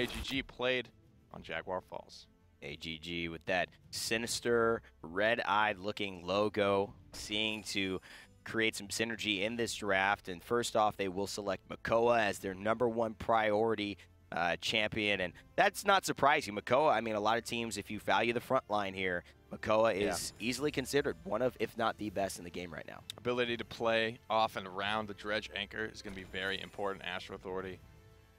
AGG played on Jaguar Falls. AGG with that sinister, red-eyed looking logo, seeing to create some synergy in this draft. And first off, they will select Makoa as their number one priority uh, champion. And that's not surprising. Makoa, I mean, a lot of teams, if you value the front line here, Makoa is yeah. easily considered one of, if not the best in the game right now. Ability to play off and around the dredge anchor is going to be very important. Astral Authority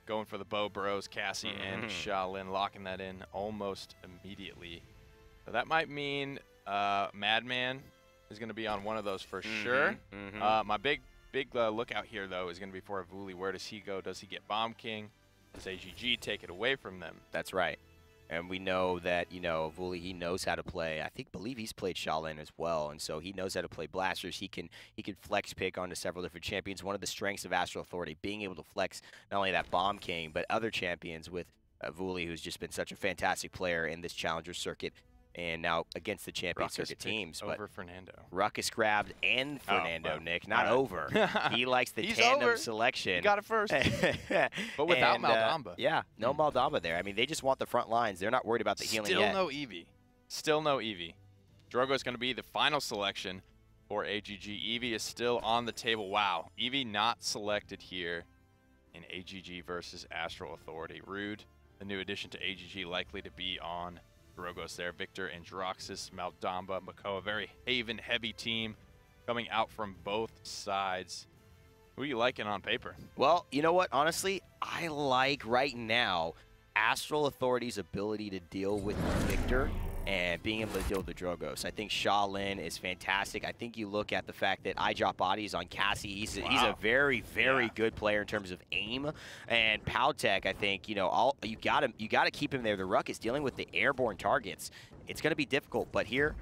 going for the Bow Bros, Cassie mm -hmm. and mm-hmm. Locking that in almost immediately. So that might mean uh, Madman is going to be on one of those for mm -hmm. sure. Mm -hmm. uh, my big big uh, lookout here, though, is going to be for Avuli. Where does he go? Does he get Bomb King? Does AGG take it away from them? That's right. And we know that, you know, Vuli, he knows how to play. I think, believe he's played Sha Lin as well. And so he knows how to play blasters. He can he can flex pick onto several different champions. One of the strengths of Astral Authority, being able to flex not only that Bomb King, but other champions with uh, Vuli, who's just been such a fantastic player in this Challenger circuit and now against the champion Ruckus circuit teams. Over Fernando. Ruckus grabbed and oh, Fernando, oh, Nick, not right. over. he likes the tandem over. selection. He got it first. but without and, Maldamba. Uh, yeah, no mm. Maldamba there. I mean, they just want the front lines. They're not worried about the Still healing Still no Evie. Still no Evie. Drogoz is going to be the final selection for AGG. Evie is still on the table. Wow. Evie not selected here in AGG versus Astral Authority. Rude, the new addition to AGG, likely to be on Drogoz there. Viktor, Androxus, Maldamba, Makoa. Very Haven-heavy team coming out from both sides. Who are you liking on paper? Well, you know what? Honestly, I like right now Astral Authority's ability to deal with Viktor and being able to deal with the Drogoz. I think Sha Lin is fantastic. I think you look at the fact that I drop bodies on Cassie. He's a, wow. he's a very very yeah. good player in terms of aim. And Powtek, I think you know all you got to you got to keep him there. The Ruck is dealing with the airborne targets. It's going to be difficult, but here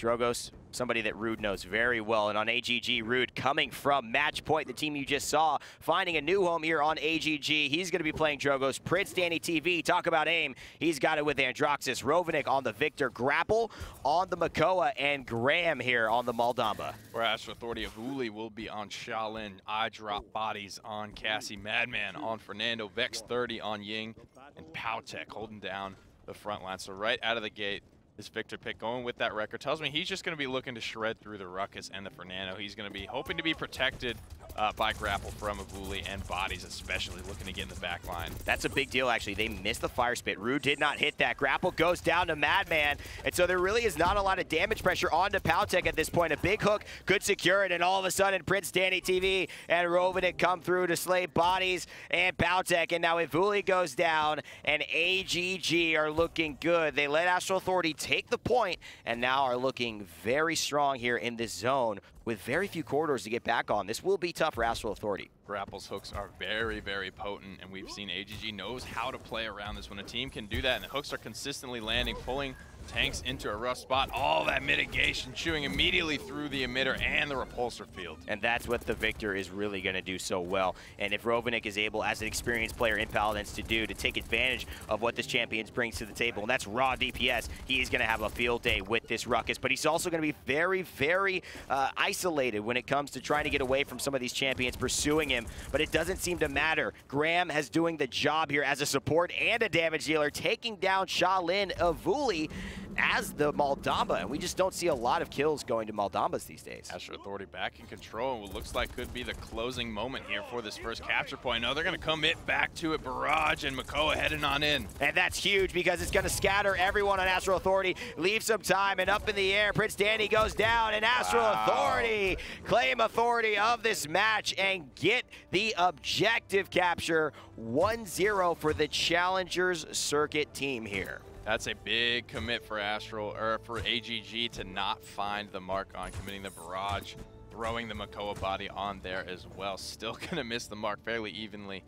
Drogoz, somebody that Rude knows very well. And on AGG, Rude coming from Match Point, the team you just saw, finding a new home here on AGG. He's going to be playing Drogoz. Prince Danny TV, talk about aim. He's got it with Androxus. Rovanik on the Viktor. Grapple on the Makoa. And Graham here on the Maldamba. Whereas Authority of Uli will be on Sha Lin, I drop bodies on Cassie. Madman on Fernando. Vex 30 on Ying. And Powtek holding down the front line. So right out of the gate, this Viktor pick going with that Wrecker tells me he's just going to be looking to shred through the Ruckus and the Fernando. He's going to be hoping to be protected uh, by grapple from Avuli and bodies, especially looking to get in the back line. That's a big deal, actually. They missed the fire spit. Rue did not hit that. Grapple goes down to Madman, and so there really is not a lot of damage pressure on to Powtek at this point. A big hook could secure it, and all of a sudden, Prince Danny TV and Rovanik come through to slay bodies and Powtek, and now Avuli goes down, and AGG are looking good. They let Astral Authority take the point, and now are looking very strong here in this zone with very few corridors to get back on. This will be tough for Astral Authority. Grapple's hooks are very, very potent, and we've seen AGG knows how to play around this. When a team can do that and the hooks are consistently landing, pulling tanks into a rough spot. All that mitigation chewing immediately through the emitter and the repulsor field. And that's what the Viktor is really going to do so well. And if Rovanik is able, as an experienced player in Paladins, to do, to take advantage of what this Champions brings to the table, and that's raw DPS, he is going to have a field day with this Ruckus. But he's also going to be very, very uh, isolated when it comes to trying to get away from some of these Champions pursuing him. But it doesn't seem to matter. Graham has doing the job here as a support and a damage dealer, taking down Sha Lin Avuli as the Maldamba, and we just don't see a lot of kills going to Maldambas these days. Astral Authority back in control, and what looks like could be the closing moment here for this first capture point. No, they're going to commit back to it. Barrage and Makoa heading on in. And that's huge because it's going to scatter everyone on Astral Authority, leave some time, and up in the air, Prince Danny goes down, and Astro wow. Authority claim authority of this match and get the objective capture 1-0 for the Challengers Circuit team here. That's a big commit for Astral or for AGG to not find the mark on committing the barrage, throwing the Makoa body on there as well. Still gonna miss the mark fairly evenly.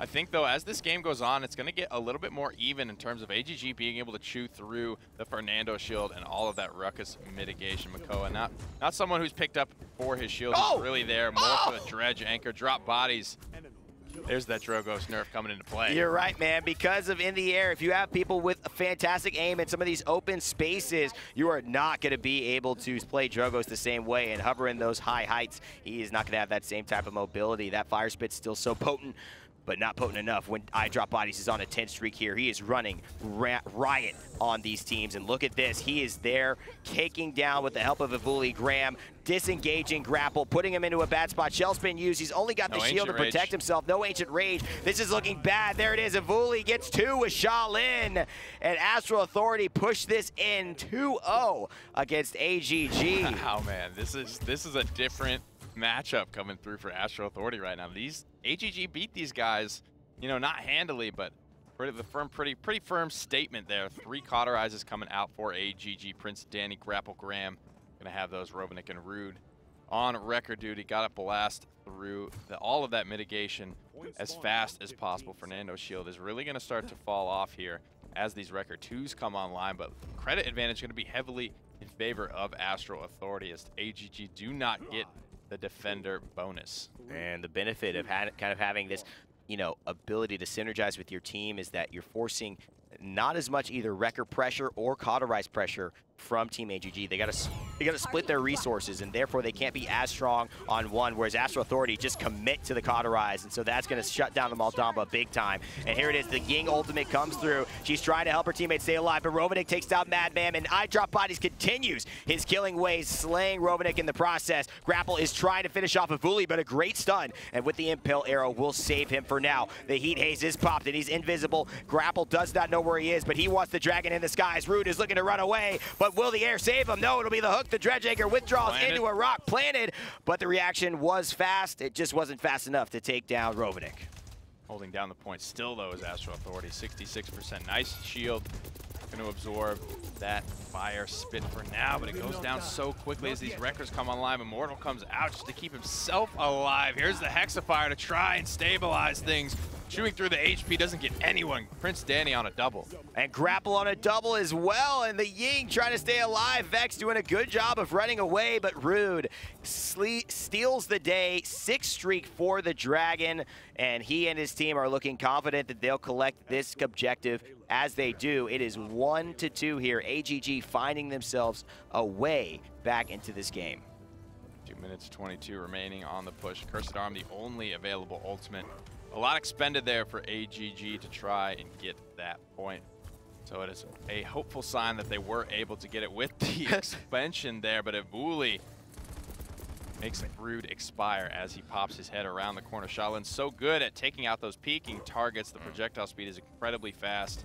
I think, though, as this game goes on, it's going to get a little bit more even in terms of AGG being able to chew through the Fernando shield and all of that ruckus mitigation. Makoa, not not someone who's picked up for his shield. Oh! He's really there, more oh! for the dredge anchor, drop bodies. There's that Drogoz nerf coming into play. You're right, man. Because of in the air, if you have people with a fantastic aim in some of these open spaces, you are not going to be able to play Drogoz the same way and hover in those high heights. He is not going to have that same type of mobility. That fire spit's still so potent but not potent enough when I Drop Bodies is on a 10 streak here. He is running riot on these teams. And look at this. He is there, caking down with the help of Evuli Graham, disengaging Grapple, putting him into a bad spot. Shell's been used. He's only got the no shield to protect rage. himself. No Ancient Rage. This is looking bad. There it is. Evuli gets two with Sha Lin. And Astral Authority push this in 2-0 against AGG. Wow, man. This is, this is a different matchup coming through for Astral Authority right now. These AGG beat these guys, you know, not handily, but pretty the firm, pretty pretty firm statement there. Three cauterizes coming out for AGG. Prince Danny, Grapple Graham, gonna have those Rovanic and Rude on Wrecker duty. Got to blast through the, all of that mitigation as fast as possible. Fernando Shield is really gonna start to fall off here as these Wrecker twos come online, but credit advantage going to be heavily in favor of Astral Authority as AGG do not get the defender bonus. And the benefit of kind of having this, you know, ability to synergize with your team is that you're forcing not as much either Wrecker pressure or cauterize pressure from Team AGG. They got to they got to split their resources, and therefore they can't be as strong on one. Whereas Astral Authority just commit to the cauterize, and so that's going to shut down the Maldamba big time. And here it is, the Ying ultimate comes through. She's trying to help her teammates stay alive, but Rovanic takes out Madman, and I Drop Bodies continues his killing ways, slaying Rovanic in the process. Grapple is trying to finish off Evuli, but a great stun, and with the Impale arrow will save him for now. The Heat Haze is popped, and he's invisible. Grapple does not know where he is, but he wants the Dragon in the skies. Rude is looking to run away, but will the air save him? No, it'll be the hook. The Dredge Anchor withdraws planted. into a rock planted, but the reaction was fast. It just wasn't fast enough to take down Rovanic. Holding down the point still, though, is Astral Authority. 66%. Nice shield. Going to absorb that fire spit for now, but it goes down so quickly as these wreckers come online. Immortal comes out just to keep himself alive. Here's the Hexafire to try and stabilize things. Chewing through the HP doesn't get anyone. Prince Danny on a double. And Grapple on a double as well. And the Ying trying to stay alive. Vex doing a good job of running away, but Rude steals the day. Six streak for the Dragon. And he and his team are looking confident that they'll collect this objective as they do. It is one to two here. AGG finding themselves away back into this game. Two minutes 22 remaining on the push. Cursed Arm, the only available ultimate a lot expended there for AGG to try and get that point. So it is a hopeful sign that they were able to get it with the expansion there, but Evuli makes Rude expire as he pops his head around the corner. Sha Lin's so good at taking out those peeking targets. The projectile speed is incredibly fast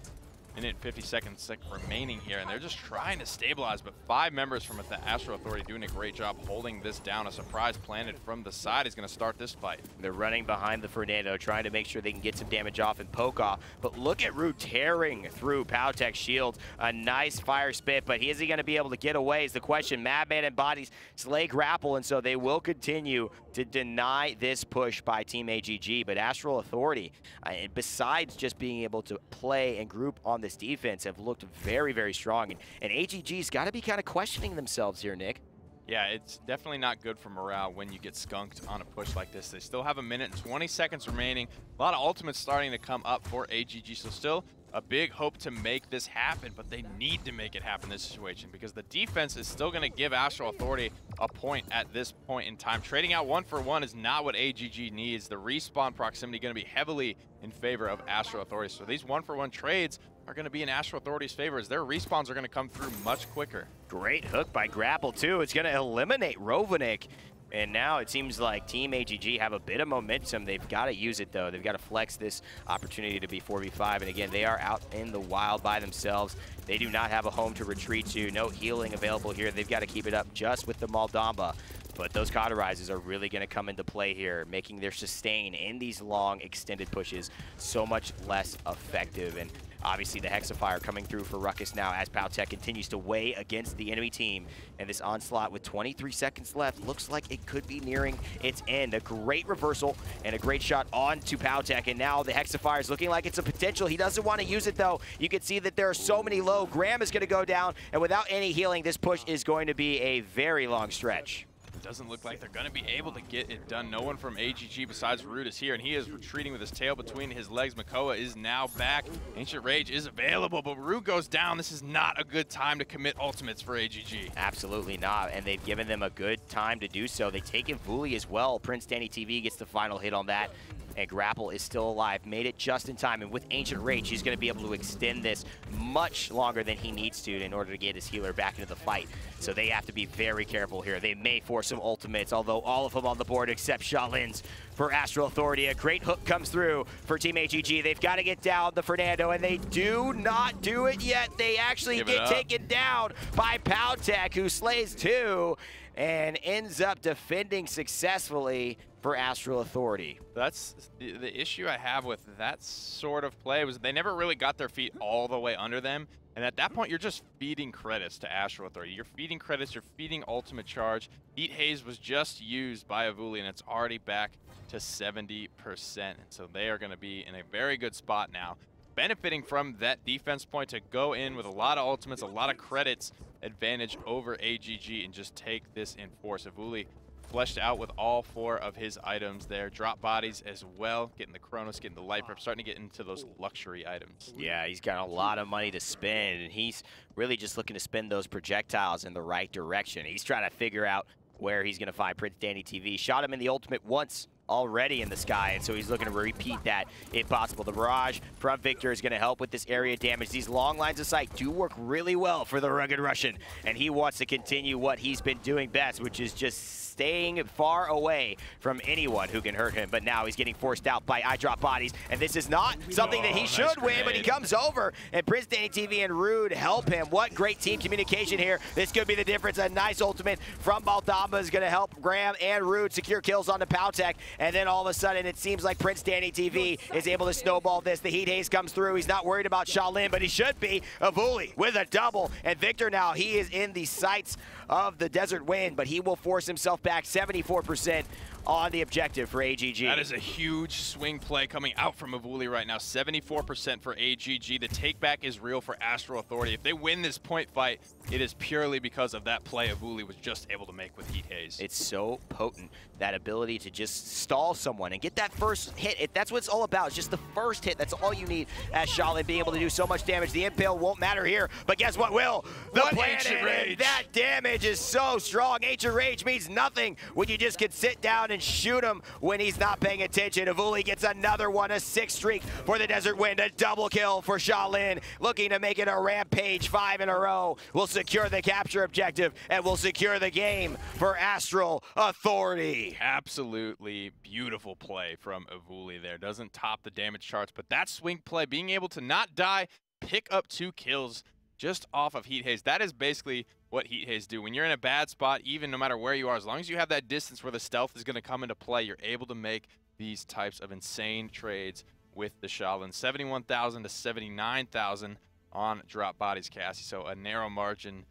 minute and 50 seconds remaining here, and they're just trying to stabilize, but five members from the Astral Authority doing a great job holding this down. A surprise planted from the side is going to start this fight. They're running behind the Fernando, trying to make sure they can get some damage off and poke off, but look at Root tearing through Powtek's shield. A nice fire spit, but is he going to be able to get away is the question. Madman and Bodies slay grapple, and so they will continue to deny this push by Team AGG, but Astral Authority, uh, besides just being able to play and group on this defense, have looked very, very strong. And, and AGG's got to be kind of questioning themselves here, Nick. Yeah, it's definitely not good for morale when you get skunked on a push like this. They still have a minute and 20 seconds remaining. A lot of ultimates starting to come up for AGG, so still a big hope to make this happen, but they need to make it happen in this situation because the defense is still going to give Astral Authority a point at this point in time. Trading out one for one is not what AGG needs. The respawn proximity going to be heavily in favor of Astral Authority. So these one for one trades are going to be in Astral Authority's favor as their respawns are going to come through much quicker. Great hook by Grapple too. It's going to eliminate Rovanic and now it seems like Team AGG have a bit of momentum. They've got to use it, though. They've got to flex this opportunity to be 4v5. And again, they are out in the wild by themselves. They do not have a home to retreat to. No healing available here. They've got to keep it up just with the Maldamba. But those cauterizes are really going to come into play here, making their sustain in these long, extended pushes so much less effective. And Obviously, the Hexafire coming through for Ruckus now as Powtek continues to weigh against the enemy team. And this onslaught with 23 seconds left looks like it could be nearing its end. A great reversal and a great shot on to Powtek. And now the Hexafire is looking like it's a potential. He doesn't want to use it, though. You can see that there are so many low. Graham is going to go down. And without any healing, this push is going to be a very long stretch doesn't look like they're going to be able to get it done. No one from AGG besides Rude is here, and he is retreating with his tail between his legs. Makoa is now back. Ancient Rage is available, but Rude goes down. This is not a good time to commit ultimates for AGG. Absolutely not, and they've given them a good time to do so. They take Evuli as well. Prince Danny TV gets the final hit on that and Grapple is still alive. Made it just in time, and with Ancient Rage, he's going to be able to extend this much longer than he needs to in order to get his healer back into the fight. So they have to be very careful here. They may force some ultimates, although all of them on the board except Sha Lin's for Astral Authority. A great hook comes through for Team AGG. They've got to get down the Fernando, and they do not do it yet. They actually Give get taken down by Powtek, who slays two and ends up defending successfully for Astral Authority. That's the, issue I have with that sort of play was they never really got their feet all the way under them. And at that point, you're just feeding credits to Astral Authority. You're feeding credits, you're feeding Ultimate Charge. Heat Haze was just used by Avuli, and it's already back to 70%. And so they are going to be in a very good spot now, benefiting from that defense point to go in with a lot of ultimates, a lot of credits advantage over AGG and just take this in force. Avuli fleshed out with all four of his items there. Drop bodies as well, getting the Chronos, getting the Life Rip, starting to get into those luxury items. Yeah, he's got a lot of money to spend, and he's really just looking to spend those projectiles in the right direction. He's trying to figure out where he's going to find Prince Danny TV. Shot him in the ultimate once already in the sky, and so he's looking to repeat that if possible. The barrage from Viktor is going to help with this area damage. These long lines of sight do work really well for the Rugged Russian, and he wants to continue what he's been doing best, which is just staying far away from anyone who can hurt him. But now he's getting forced out by I drop bodies, and this is not something that he Oh, nice should win, but he comes over, and Prince Danny TV and Rude help him. What great team communication here. This could be the difference. A nice ultimate from Maldamba is going to help Graham and Rude secure kills on the Powtek, and then all of a sudden it seems like Prince Danny TV is able to snowball this. The Heat Haze comes through. He's not worried about Sha Lin, but he should be. Avuli with a double, and Viktor now, he is in the sights of the Desert Wind, but he will force himself back 74% on the objective for AGG. That is a huge swing play coming out from Avuli right now. 74% for AGG. The takeback is real for Astral Authority. If they win this point fight, it is purely because of that play Avuli was just able to make with Heat Haze. It's so potent, that ability to just stall someone and get that first hit. It, that's what it's all about. It's just the first hit. That's all you need as Sha Lin being able to do so much damage. The impale won't matter here, but guess what will? The What planet, Ancient Rage? that damage is so strong. Ancient Rage means nothing when you just can sit down and shoot him when he's not paying attention. Avuli gets another one, a six streak for the Desert Wind, a double kill for Sha Lin, looking to make it a rampage five in a row. Will secure the capture objective and will secure the game for Astral Authority. Absolutely beautiful play from Avuli there. Doesn't top the damage charts, but that swing play, being able to not die, pick up two kills just off of Heat Haze. That is basically what Heat Haze do. When you're in a bad spot, even no matter where you are, as long as you have that distance where the stealth is going to come into play, you're able to make these types of insane trades with the Sha Lin. 71,000 to 79,000 on drop bodies, Cassie. So a narrow margin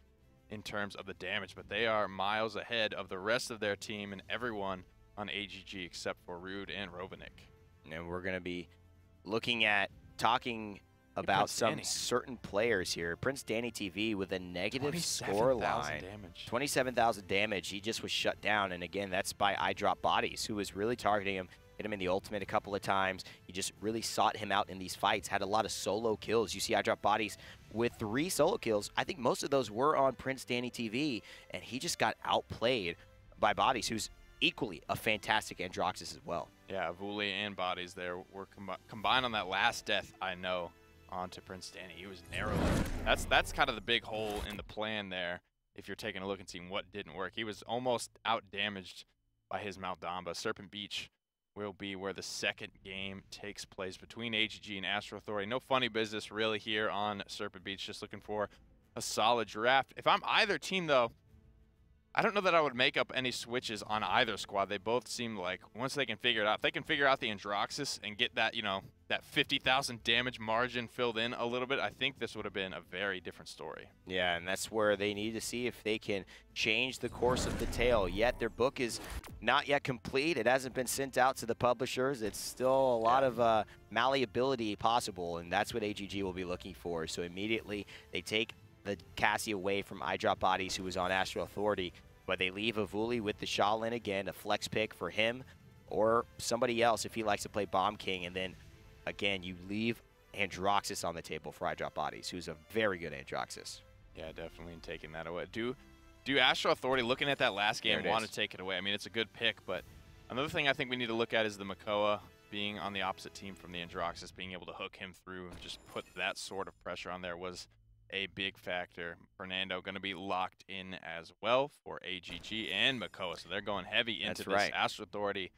in terms of the damage, but they are miles ahead of the rest of their team and everyone on AGG except for Rude and Rovanik. And we're going to be looking at talking about some Danny. certain players here. Prince Danny TV with a negative score 27,000 line. damage. 27,000 damage. He just was shut down. And again, that's by I drop bodies, who was really targeting him. Hit him in the ultimate a couple of times. He just really sought him out in these fights. Had a lot of solo kills. You see I drop bodies with three solo kills. I think most of those were on Prince Danny TV. And he just got outplayed by bodies, who's equally a fantastic Androxus as well. Yeah, Avuli and Bodies there were combi- combined on that last death, I know, onto Prince Danny. He was narrowly. That's that's kind of the big hole in the plan there. If you're taking a look and seeing what didn't work, he was almost out damaged by his Maldamba. Serpent Beach will be where the second game takes place between AGG and Astral Authority. No funny business really here on Serpent Beach. Just looking for a solid draft. If I'm either team though, I don't know that I would make up any switches on either squad. They both seem like once they can figure it out, if they can figure out the Androxus and get that, you know, that 50,000 damage margin filled in a little bit, I think this would have been a very different story. Yeah, and that's where they need to see if they can change the course of the tale. Yet their book is not yet complete. It hasn't been sent out to the publishers. It's still a lot of uh, malleability possible, and that's what AGG will be looking for. So immediately they take the Cassie away from iDrop Bodies, who was on Astral Authority, but they leave Avuli with the Sha Lin again, a flex pick for him or somebody else if he likes to play Bomb King, and then again, you leave Androxus on the table for iDrop Bodies, who's a very good Androxus. Yeah, definitely taking that away. Do do Astral Authority looking at that last game want is. to take it away? I mean, it's a good pick, but another thing I think we need to look at is the Makoa being on the opposite team from the Androxus, being able to hook him through and just put that sort of pressure on there was a big factor. Fernando going to be locked in as well for AGG and Makoa, so they're going heavy into That's this right. Astral Authority.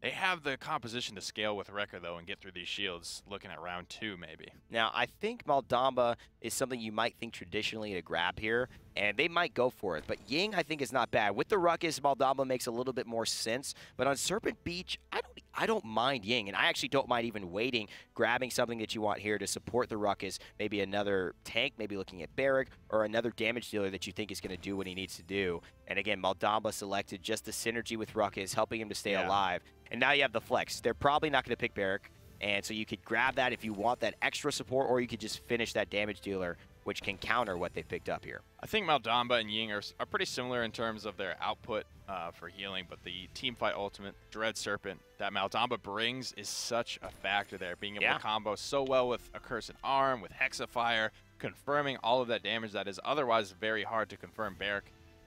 They have the composition to scale with Wrecker, though, and get through these shields, looking at round two, maybe. Now, I think Maldamba is something you might think traditionally to grab here, and they might go for it. But Ying, I think, is not bad. With the Ruckus, Maldamba makes a little bit more sense. But on Serpent Beach, I don't I don't mind Ying, and I actually don't mind even waiting, grabbing something that you want here to support the Ruckus, maybe another tank, maybe looking at Barik, or another damage dealer that you think is going to do what he needs to do. And again, Maldamba selected just the synergy with Ruckus, helping him to stay Yeah. alive. And now you have the flex. They're probably not going to pick Barik. And so you could grab that if you want that extra support, or you could just finish that damage dealer, which can counter what they picked up here. I think Maldamba and Ying are, are pretty similar in terms of their output uh, for healing, but the team fight ultimate, Dread Serpent, that Maldamba brings is such a factor there. Being able Yeah. to combo so well with Accursed Arm, with Hexafire, confirming all of that damage that is otherwise very hard to confirm. Barik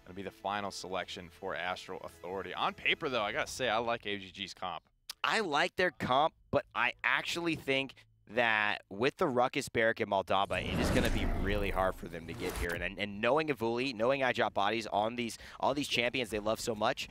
going to be the final selection for Astral Authority. On paper, though, I got to say, I like AGG's comp. I like their comp, but I actually think that with the Ruckus, Barik, and Maldamba, it is going to be really hard for them to get here. And, and knowing Avuli, knowing I drop bodies on these all these champions they love so much,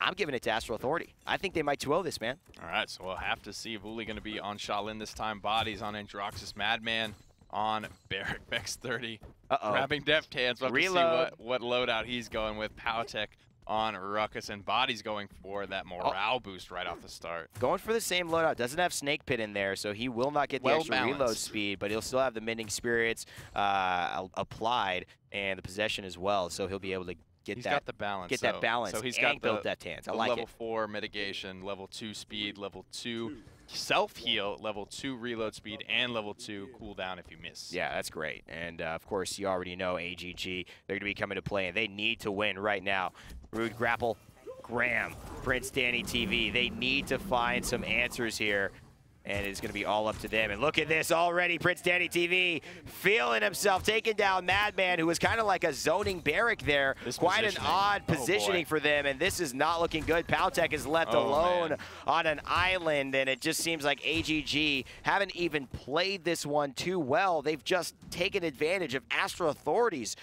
I'm giving it to Astral Authority. I think they might 2-0 this, man. All right, so we'll have to see if Uli going to be on Sha Lin this time. Bodies on Androxus Madman, on Barik Vex 30. Uh-oh. Grabbing Deft Hands. We'll have to see what, what loadout he's going with. Powtech on Ruckus, and Body's going for that Oh. morale boost right off the start. Going for the same loadout. Doesn't have Snake Pit in there, so he will not get the Well extra reload speed, but he'll still have the Mending Spirits uh, applied and the possession as well, so he'll be able to get He's that got the balance. get so, that balance So he's got build the, Deft Hands. I like level it. 4 mitigation, level 2 speed, level 2 self-heal, level 2 reload speed, and level 2 cooldown if you miss. Yeah, that's great. And uh, of course, you already know AGG. They're going to be coming to play, and they need to win right now. Rude Grapple, Graham, Prince Danny TV. They need to find some answers here. And it's going to be all up to them. And look at this already. Prince Danny TV feeling himself, taking down Madman, who was kind of like a zoning Barik there. This Quite an positioning. odd Oh, positioning for them. And this is not looking good. Powtech is left Oh, alone man. on an island, and it just seems like AGG haven't even played this one too well. They've just taken advantage of Astral Authority's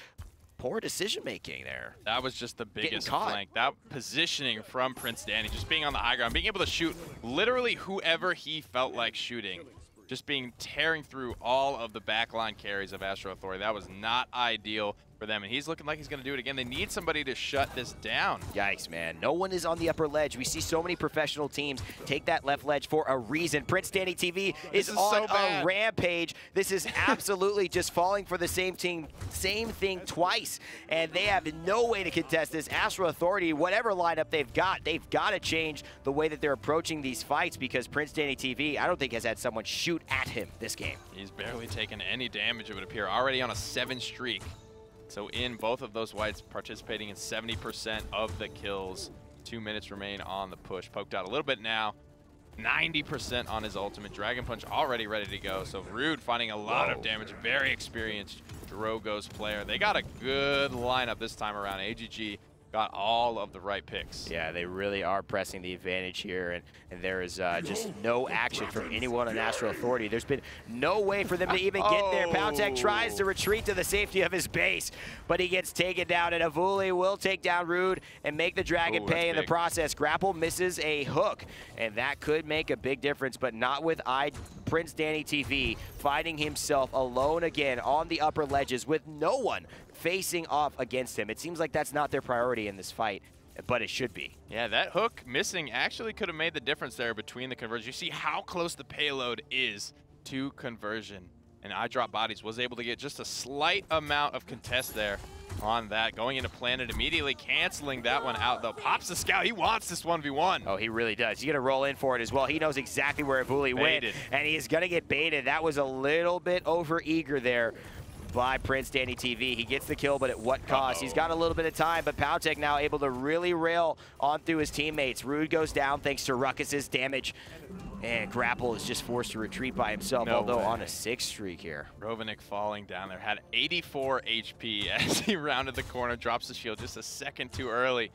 poor decision making there. That was just the biggest flank. That positioning from Prince Danny, just being on the high ground, being able to shoot literally whoever he felt like shooting. Just being tearing through all of the backline carries of Astral Authority. That was not ideal for them. And he's looking like he's going to do it again. They need somebody to shut this down. Yikes, man. No one is on the upper ledge. We see so many professional teams take that left ledge for a reason. Prince Danny TV oh, is, This is on so a rampage. This is absolutely just falling for the same team, same thing twice. And they have no way to contest this. Astral Authority, whatever lineup they've got, they've got to change the way that they're approaching these fights because Prince Danny TV, I don't think has had someone shoot at him this game. He's barely taken any damage, it would appear. Already on a seven streak. So in both of those whites, participating in 70% of the kills. Two minutes remain on the push. Poked out a little bit now. 90% on his ultimate. Dragon Punch already ready to go. So Rude finding a lot Whoa. of damage. Very experienced Drogoz player. They got a good lineup this time around. AGG got all of the right picks. Yeah, they really are pressing the advantage here, and, and there is uh, just no action from anyone on Astral Authority. There's been no way for them to even get there. Powtek tries to Oh. retreat to the safety of his base, but he gets taken down, and Avuli will take down Rude and make the Dragon Ooh, pay in the process. Grapple misses a hook, and that could make a big difference, but not with I Prince Danny TV finding himself alone again on the upper ledges with no one facing off against him. It seems like that's not their priority in this fight, but it should be. Yeah, that hook missing actually could have made the difference there between the conversion. You see how close the payload is to conversion. And I Drop Bodies was able to get just a slight amount of contest there on that. Going into Planet immediately, canceling that one out though. Pops the scout, he wants this 1v1. Oh, he really does. He's going to roll in for it as well. He knows exactly where Avuli went, and he's going to get baited. That was a little bit over eager there by Prince Danny TV. He gets the kill, but at what cost? He's Uh-oh. got a little bit of time, but Powtek now able to really rail on through his teammates. Rude goes down thanks to Ruckus's damage, and Grapple is just forced to retreat by himself, No although way. on a six streak here. Rovenick falling down there, had 84 HP as he rounded the corner, drops the shield just a second too early.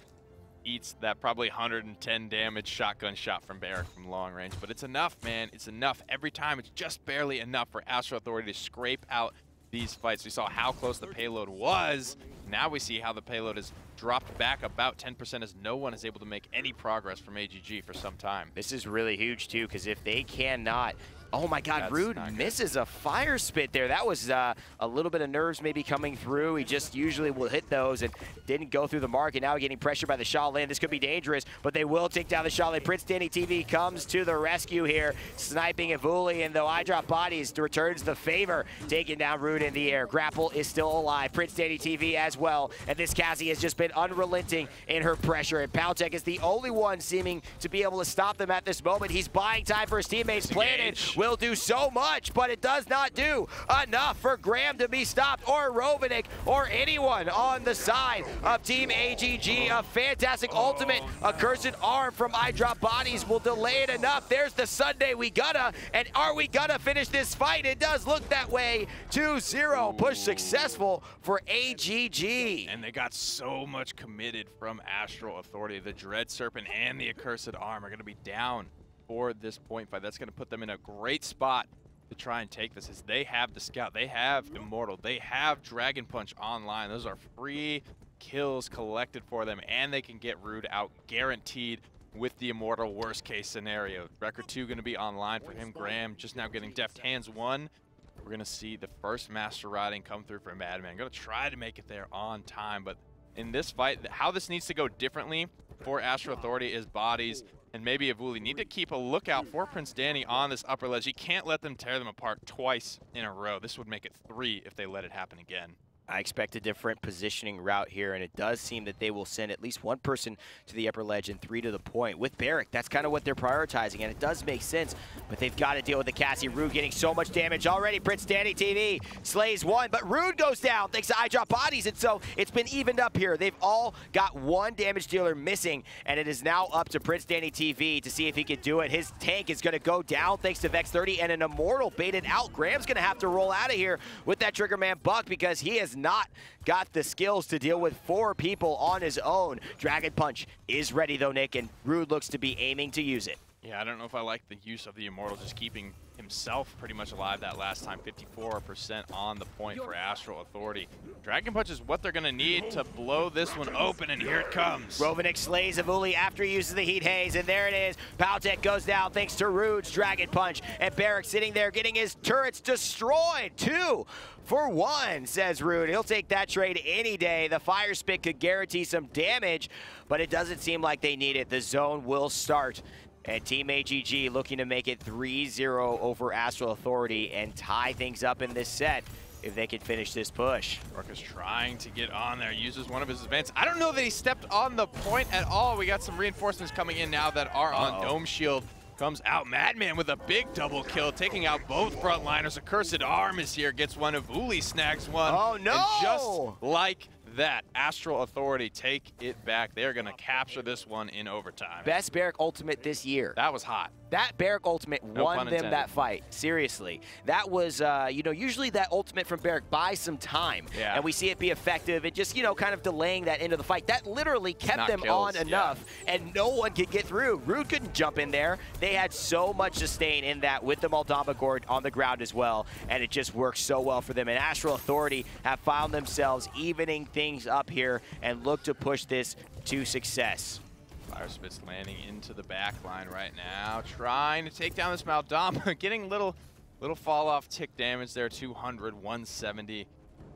eats that probably 110 damage shotgun shot from Barik from long range. But it's enough, man. It's enough. Every time, it's just barely enough for Astral Authority to scrape out these fights. We saw how close the payload was. Now we see how the payload has dropped back about 10% as no one is able to make any progress from AGG for some time. This is really huge, too, because if they cannot Oh my God, That's Rude misses a fire spit there. That was uh, a little bit of nerves maybe coming through. He just usually will hit those and didn't go through the mark. And now getting pressured by the Sha Lin. This could be dangerous, but they will take down the Sha Lin. Prince Danny TV comes to the rescue here, sniping Evuli. And though I drop bodies, returns the favor, taking down Rude in the air. Grapple is still alive. Prince Danny TV as well. And this Cassie has just been unrelenting in her pressure. And Paltech is the only one seeming to be able to stop them at this moment. He's buying time for his teammates. Planet will do so much, but it does not do enough for Graham to be stopped or Rovanic or anyone on the side of Team AGG. A fantastic ultimate, a cursed arm from I Drop Bodies will delay it enough. There's the Sunday we gotta, and are we gonna finish this fight? It does look that way. 2-0, push successful for AGG. And they got so much committed from Astral Authority. The Dread Serpent and the Accursed Arm are gonna be down for this point fight. That's going to put them in a great spot to try and take this as they have the Scout, they have Immortal, they have Dragon Punch online. Those are free kills collected for them, and they can get Rude out guaranteed with the Immortal worst case scenario. Wrecker 2 going to be online for him. Graham just now getting Deft Hands 1. We're going to see the first Master Riding come through for Madman. Going to try to make it there on time, but in this fight, how this needs to go differently for Astral Authority is bodies and maybe Evuli need to keep a lookout for Prince Danny on this upper ledge. He can't let them tear them apart twice in a row. This would make it three if they let it happen again. I expect a different positioning route here, and it does seem that they will send at least one person to the upper ledge and three to the point. With Barik, that's kind of what they're prioritizing, and it does make sense, but they've got to deal with the Cassie. Rude getting so much damage already. Prince Danny TV slays one, but Rude goes down thanks to I drop bodies, and so it's been evened up here. They've all got one damage dealer missing, and it is now up to Prince Danny TV to see if he can do it. His tank is going to go down thanks to Vex 30, and an Immortal baited out. Graham's going to have to roll out of here with that Triggerman Buck because he is not got the skills to deal with four people on his own. Dragon Punch is ready though, Nick, and Rude looks to be aiming to use it. Yeah, I don't know if I like the use of the Immortal just keeping himself pretty much alive that last time. 54% on the point for Astral Authority. Dragon Punch is what they're going to need to blow this one open, and here it comes. Rovanic slays Avuli after he uses the Heat Haze, and there it is. Paltech goes down thanks to Rude's Dragon Punch, and Barik sitting there getting his turrets destroyed. Two for one, says Rude. He'll take that trade any day. The Fire Spit could guarantee some damage, but it doesn't seem like they need it. The zone will start and Team AGG looking to make it 3-0 over Astral Authority and tie things up in this set if they can finish this push. Is trying to get on there, uses one of his advances. I don't know that he stepped on the point at all. We got some reinforcements coming in now that are on uh -oh. Dome Shield. Comes out Madman with a big double kill, taking out both frontliners. Accursed Arm is here, gets one of Uli, snags one. Oh no! And just like that, Astral Authority take it back. They're going to capture this one in overtime. Best Barik ultimate this year. That was hot. That Barik ultimate no won them that fight. Seriously. That was, uh, you know, usually that ultimate from Barik buys some time. Yeah. And we see it be effective and just, you know, kind of delaying that end of the fight. That literally kept them kills, on enough yeah. and no one could get through. Rude couldn't jump in there. They had so much sustain in that with the Maldamba Gourd on the ground as well. And it just works so well for them. And Astral Authority have found themselves evening things up here and look to push this to success. Fire Spit's landing into the back line right now, trying to take down this Maldamba, getting little little fall off tick damage there, 200, 170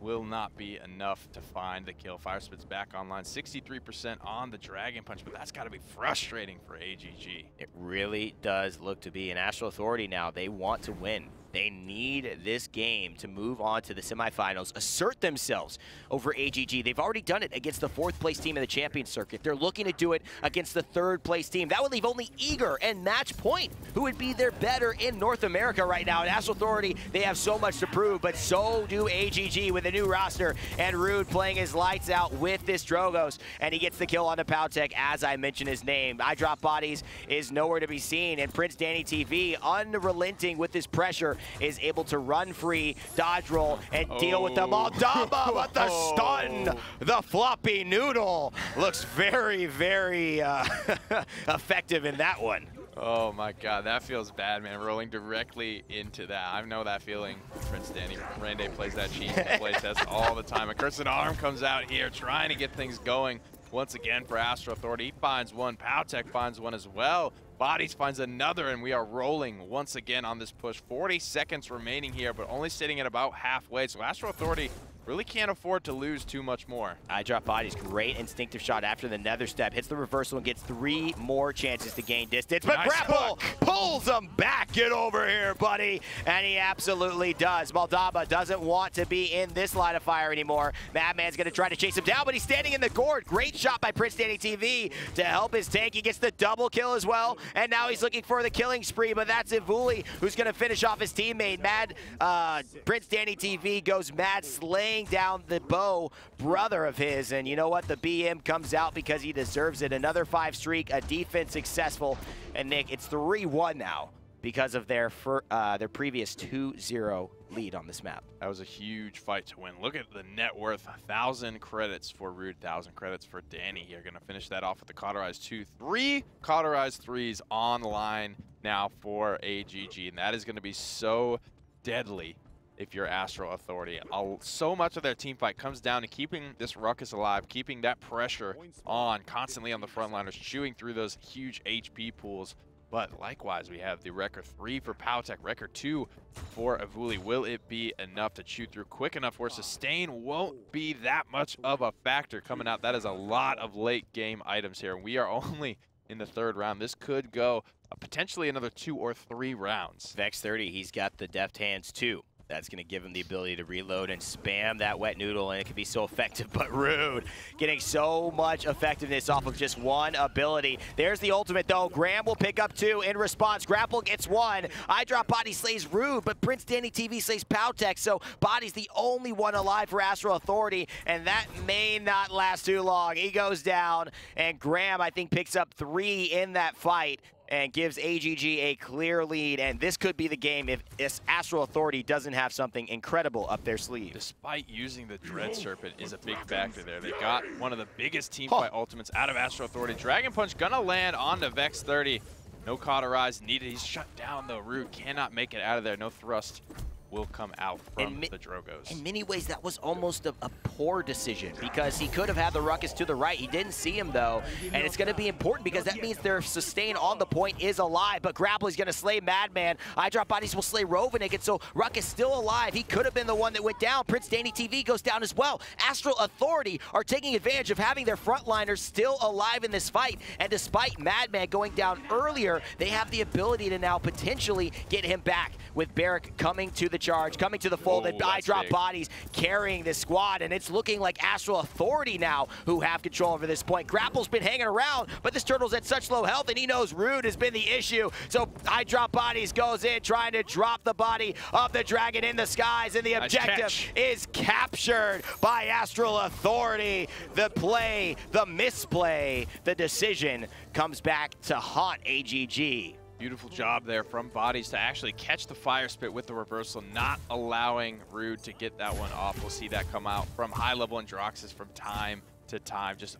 will not be enough to find the kill. Fire Spit's back online, 63% on the Dragon Punch, but that's got to be frustrating for AGG. It really does look to be an Astral Authority now. They want to win. They need this game to move on to the semifinals, assert themselves over AGG. They've already done it against the fourth place team in the champion circuit. They're looking to do it against the third place team. That would leave only Eager and Match Point, who would be their better in North America right now. At Astral Authority, they have so much to prove, but so do AGG with a new roster and Rude playing his lights out with this Drogoz, and he gets the kill on the Paltech as I mentioned his name. I drop bodies is nowhere to be seen, and Prince Danny TV unrelenting with his pressure is able to run free, dodge roll, and deal with the Maldamba with the stun. Oh. The floppy noodle looks very, very uh, effective in that one. Oh my god, that feels bad, man. Rolling directly into that. I know that feeling. Prince Danny Rande plays that cheat in the playtest all the time. A Cursed Arm comes out here trying to get things going once again for Astral Authority. He finds one. Powtech finds one as well. Bodies finds another, and we are rolling once again on this push. 40 seconds remaining here, but only sitting at about halfway. So Astral Authority really can't afford to lose too much more. I drop bodies, great instinctive shot after the nether step, hits the reversal and gets three more chances to gain distance. But Nice Grapple hook. pulls him back. Get over here, buddy. And he absolutely does. Maldamba doesn't want to be in this line of fire anymore. Madman's going to try to chase him down, but he's standing in the gourd. Great shot by Prince Danny TV to help his tank. He gets the double kill as well. And now he's looking for the killing spree, but that's Ivuli who's going to finish off his teammate. Mad uh, Prince Danny TV goes mad, slaying down the bow brother of his. And you know what? The BM comes out because he deserves it. Another five streak, a defense successful. And Nick, it's 3-1 now because of their uh, their previous 2-0 lead on this map. That was a huge fight to win. Look at the net worth. Thousand credits for Rude, thousand credits for Danny here. Gonna finish that off with the Cauterize two. Three cauterized threes online now for AGG. And that is gonna be so deadly if you're Astral Authority. I'll- so much of their team fight comes down to keeping this ruckus alive, keeping that pressure on constantly on the frontliners, chewing through those huge HP pools. But likewise, we have the Wrecker three for Powtech, Wrecker two for Avuli. Will it be enough to chew through quick enough where sustain won't be that much of a factor coming out? That is a lot of late game items here. We are only in the third round. This could go uh, potentially another two or three rounds. Vex 30, he's got the deft hands too. That's going to give him the ability to reload and spam that wet noodle, and it can be so effective, but rude. Getting so much effectiveness off of just one ability. There's the ultimate, though. Graham will pick up two in response. Grapple gets one. I drop Body slays Rude, but Prince Danny TV slays Powtech, so Body's the only one alive for Astral Authority, and that may not last too long. He goes down, and Graham, I think, picks up three in that fight and gives AGG a clear lead. And this could be the game if this Astral Authority doesn't have something incredible up their sleeve. Despite using the Dread Serpent is a big factor there. They got one of the biggest team fight ultimates out of Astral Authority. Dragon Punch gonna land on the Vex 30. No cauterize needed. He's shut down the Root cannot make it out of there. No thrust will come out from the Drogoz. In many ways, that was almost a, a poor decision because he could have had the ruckus to the right. He didn't see him though, and it's going to be important because that means their sustain on the point is alive. But Grapple is going to slay Madman. I drop bodies will slay Rovanik, and so Ruckus is still alive. He could have been the one that went down. Prince Danny TV goes down as well. Astral Authority are taking advantage of having their frontliners still alive in this fight, and despite Madman going down earlier, they have the ability to now potentially get him back with Barik coming to the charge, coming to the fold, and I drop big. bodies carrying this squad, and it's looking like Astral Authority now who have control over this point. Grapple's been hanging around, but this turtle's at such low health, and he knows Rude has been the issue. So I drop bodies goes in, trying to drop the body of the dragon in the skies, and the objective is captured by Astral Authority. The play, the misplay, the decision comes back to haunt AGG. Beautiful job there from Bodies to actually catch the Fire Spit with the reversal, not allowing Rude to get that one off. We'll see that come out from high-level Androxus from time to time, just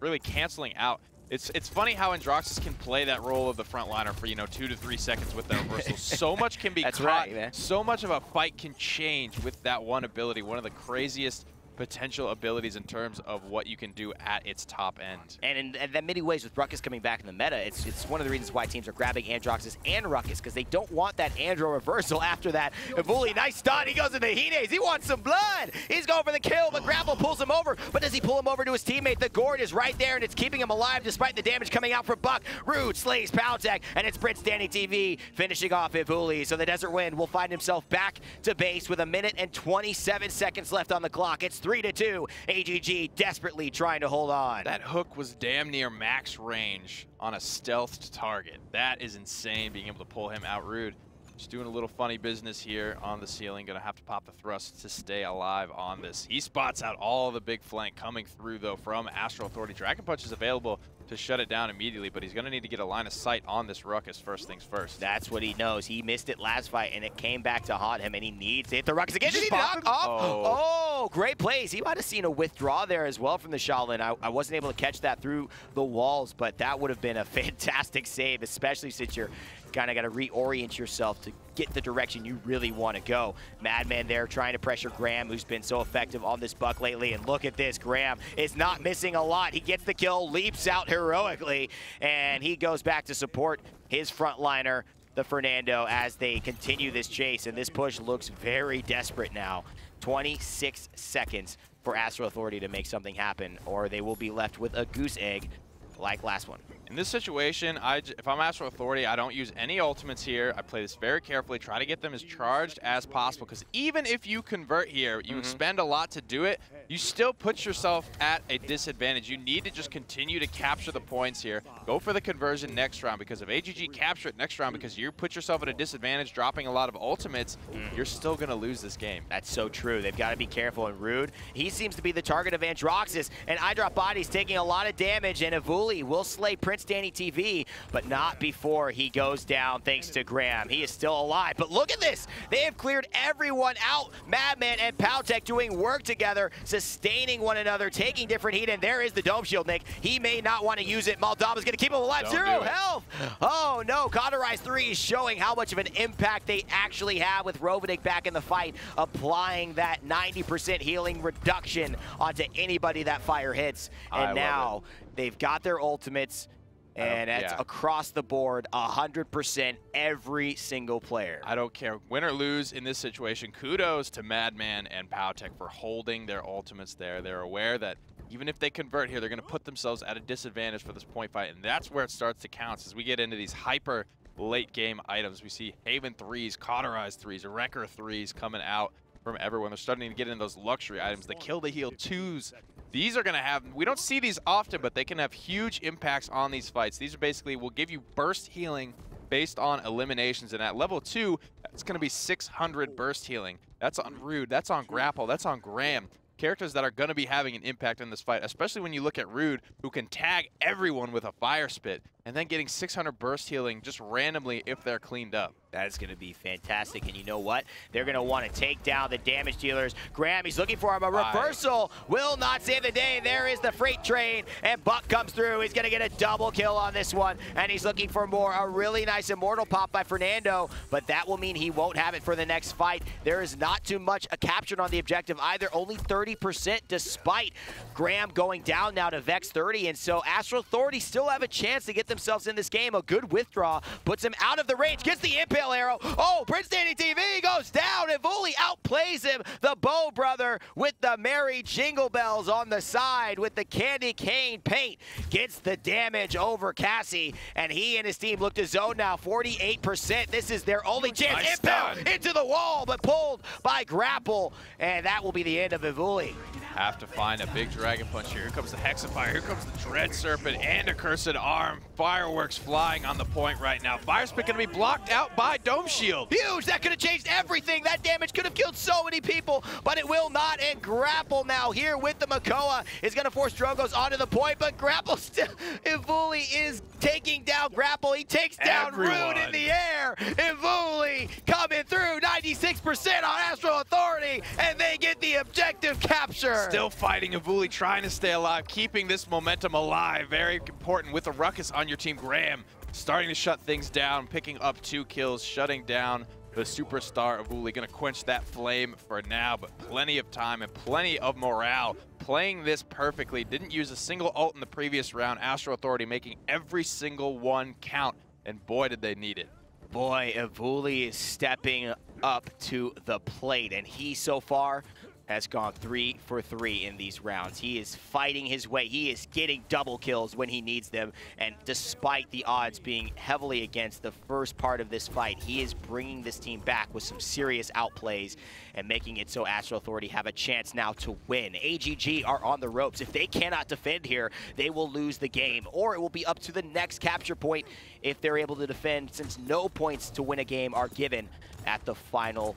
really canceling out. It's it's funny how Androxus can play that role of the frontliner for, you know, two to three seconds with the reversal. so much can be That's caught. right. So much of a fight can change with that one ability. One of the craziest potential abilities in terms of what you can do at its top end. And in, in that many ways, with Ruckus coming back in the meta, it's it's one of the reasons why teams are grabbing Androxus and Ruckus because they don't want that Andro reversal after that. Evuli, nice stun. He goes into Hines. He wants some blood. He's going for the kill, but Grapple pulls him over. But does he pull him over to his teammate? The Gourd is right there, and it's keeping him alive despite the damage coming out from Buck. Rude slays Powtech, and it's Prince Danny TV finishing off Evuli. So the Desert Wind will find himself back to base with a minute and 27 seconds left on the clock. It's 3 to 2. AGG desperately trying to hold on. That hook was damn near max range on a stealthed target. That is insane, being able to pull him out rude. Just doing a little funny business here on the ceiling. Gonna have to pop the thrust to stay alive on this. He spots out all the big flank coming through, though, from Astral Authority. Dragon Punch is available to shut it down immediately, but he's going to need to get a line of sight on this Ruckus first things first. That's what he knows. He missed it last fight, and it came back to haunt him, and he needs to hit the Ruckus again. Did he knock off? Oh. oh. Oh, great plays. He might have seen a withdraw there as well from the Sha Lin. I, I wasn't able to catch that through the walls, but that would have been a fantastic save, especially since you're kind of got to reorient yourself to get the direction you really want to go. Madman there trying to pressure Graham, who's been so effective on this buck lately. And look at this, Graham is not missing a lot. He gets the kill, leaps out heroically, and he goes back to support his frontliner, the Fernando, as they continue this chase. And this push looks very desperate now. 26 seconds for Astral Authority to make something happen, or they will be left with a goose egg like last one. In this situation, I, if I'm Astral Authority, I don't use any ultimates here. I play this very carefully, try to get them as charged as possible, because even if you convert here, you mm -hmm. spend a lot to do it, you still put yourself at a disadvantage. You need to just continue to capture the points here. Go for the conversion next round, because if AGG capture it next round because you put yourself at a disadvantage dropping a lot of ultimates, mm. you're still going to lose this game. That's so true. They've got to be careful. And Rude, he seems to be the target of Androxus, and iDrop Body's taking a lot of damage, and Evuli will slay Prince Prince Danny TV, but not before he goes down thanks to Graham. He is still alive, but look at this. They have cleared everyone out. Madman and Powtek doing work together, sustaining one another, taking different heat, and there is the Dome Shield, Nick. He may not want to use it. Maldamba's going to keep him alive. Don't Zero health. Oh, no. Cauterize 3 is showing how much of an impact they actually have with Rovanic back in the fight, applying that 90% healing reduction onto anybody that fire hits. And I now they've got their ultimates. And that's yeah. across the board, 100% every single player. I don't care. Win or lose in this situation, kudos to Madman and Powtek for holding their ultimates there. They're aware that even if they convert here, they're going to put themselves at a disadvantage for this point fight, and that's where it starts to count as we get into these hyper late game items. We see Haven 3s, Cauterized 3s, Wrecker 3s coming out from everyone. They're starting to get in those luxury items. The Kill to Heal 2s these are going to have, we don't see these often, but they can have huge impacts on these fights. These are basically, will give you burst healing based on eliminations. And at level two, that's going to be 600 burst healing. That's on Rude, that's on Grapple, that's on Graham. Characters that are going to be having an impact in this fight, especially when you look at Rude, who can tag everyone with a fire spit, and then getting 600 burst healing just randomly if they're cleaned up. That is going to be fantastic. And you know what? They're going to want to take down the damage dealers. Graham, he's looking for him. A reversal will not save the day. There is the freight train. And Buck comes through. He's going to get a double kill on this one. And he's looking for more. A really nice Immortal pop by Fernando. But that will mean he won't have it for the next fight. There is not too much a captured on the objective either. Only 30% despite Graham going down now to Vex 30. And so Astral Authority still have a chance to get themselves in this game. A good withdraw puts him out of the range. Gets the impale arrow. Oh, Prince Danny TV goes down, and Vuli outplays him. The Bow Brother with the merry jingle bells on the side with the candy cane paint gets the damage over Cassie, and he and his team look to zone now. 48%. This is their only chance. Nice Impale into the wall, but pulled by Grapple, and that will be the end of Evuli. Have to find a big Dragon Punch here. Here comes the Hexafire. Here comes the Dread Serpent and a Cursed Arm. Fireworks flying on the point right now. Fire Spit going to be blocked out by Dome Shield. Huge! That could have changed everything. That damage could have killed so many people, but it will not. And Grapple now here with the Makoa is going to force Drogoz onto the point, but Grapple still, Evuli is taking down Grapple. He takes down Everyone. Rude in the air. Evuli coming through 96% on Astral Authority, and they get the objective capture. Still fighting Evuli, trying to stay alive, keeping this momentum alive. Very important with a ruckus on your team. Graham starting to shut things down, picking up two kills, shutting down the superstar Evuli. Going to quench that flame for now, but plenty of time and plenty of morale. Playing this perfectly. Didn't use a single ult in the previous round. Astral Authority making every single one count, and boy, did they need it. Boy, Evuli is stepping up to the plate, and he so far has gone three for three in these rounds. He is fighting his way. He is getting double kills when he needs them. And despite the odds being heavily against the first part of this fight, he is bringing this team back with some serious outplays and making it so Astral Authority have a chance now to win. AGG are on the ropes. If they cannot defend here, they will lose the game. Or it will be up to the next capture point if they're able to defend since no points to win a game are given at the final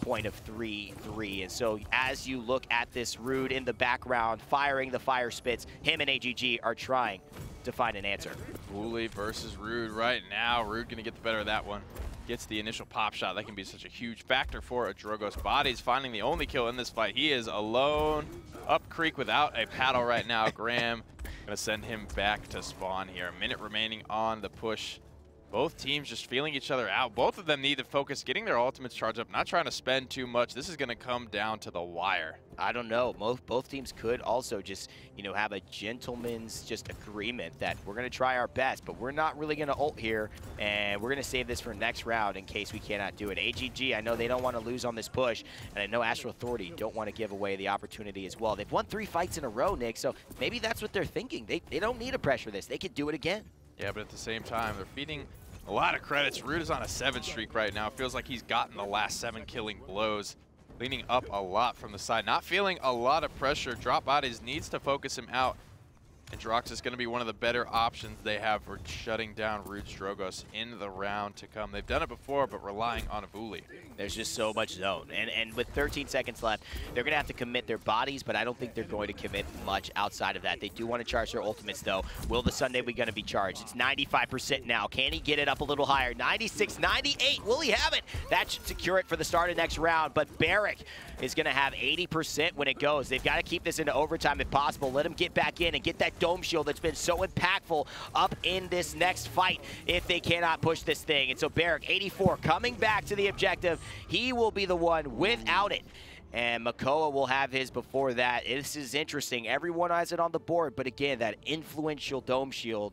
point of 3-3. And so as you look at this Rude in the background, firing the fire spits, him and AGG are trying to find an answer. Wooly versus Rude right now. Rude to get the better of that one. Gets the initial pop shot. That can be such a huge factor for a Drogoz. Body's finding the only kill in this fight. He is alone up creek without a paddle right now. Graham to send him back to spawn here. A minute remaining on the push. Both teams just feeling each other out. Both of them need to focus getting their ultimates charged up, not trying to spend too much. This is going to come down to the wire. I don't know. Both, both teams could also just, you know, have a gentleman's just agreement that we're going to try our best, but we're not really going to ult here, and we're going to save this for next round in case we cannot do it. AGG, I know they don't want to lose on this push, and I know Astral Authority don't want to give away the opportunity as well. They've won three fights in a row, Nick, so maybe that's what they're thinking. They, they don't need to pressure this. They could do it again. Yeah, but at the same time, they're feeding a lot of credits. Rude is on a seven streak right now. Feels like he's gotten the last seven killing blows. Leaning up a lot from the side. Not feeling a lot of pressure. Drop bodies needs to focus him out. And Drox is going to be one of the better options they have for shutting down Rude's Drogoz in the round to come. They've done it before, but relying on Avuli. There's just so much zone. And, and with 13 seconds left, they're going to have to commit their bodies, but I don't think they're going to commit much outside of that. They do want to charge their ultimates, though. Will the Sunday be going to be charged? It's 95% now. Can he get it up a little higher? 96, 98. Will he have it? That should secure it for the start of next round. But Barik is going to have 80% when it goes. They've got to keep this into overtime if possible. Let him get back in and get that dome shield that's been so impactful up in this next fight if they cannot push this thing. And so Barik, 84, coming back to the objective. He will be the one without it. And Makoa will have his before that. This is interesting. Everyone has it on the board, but again, that influential dome shield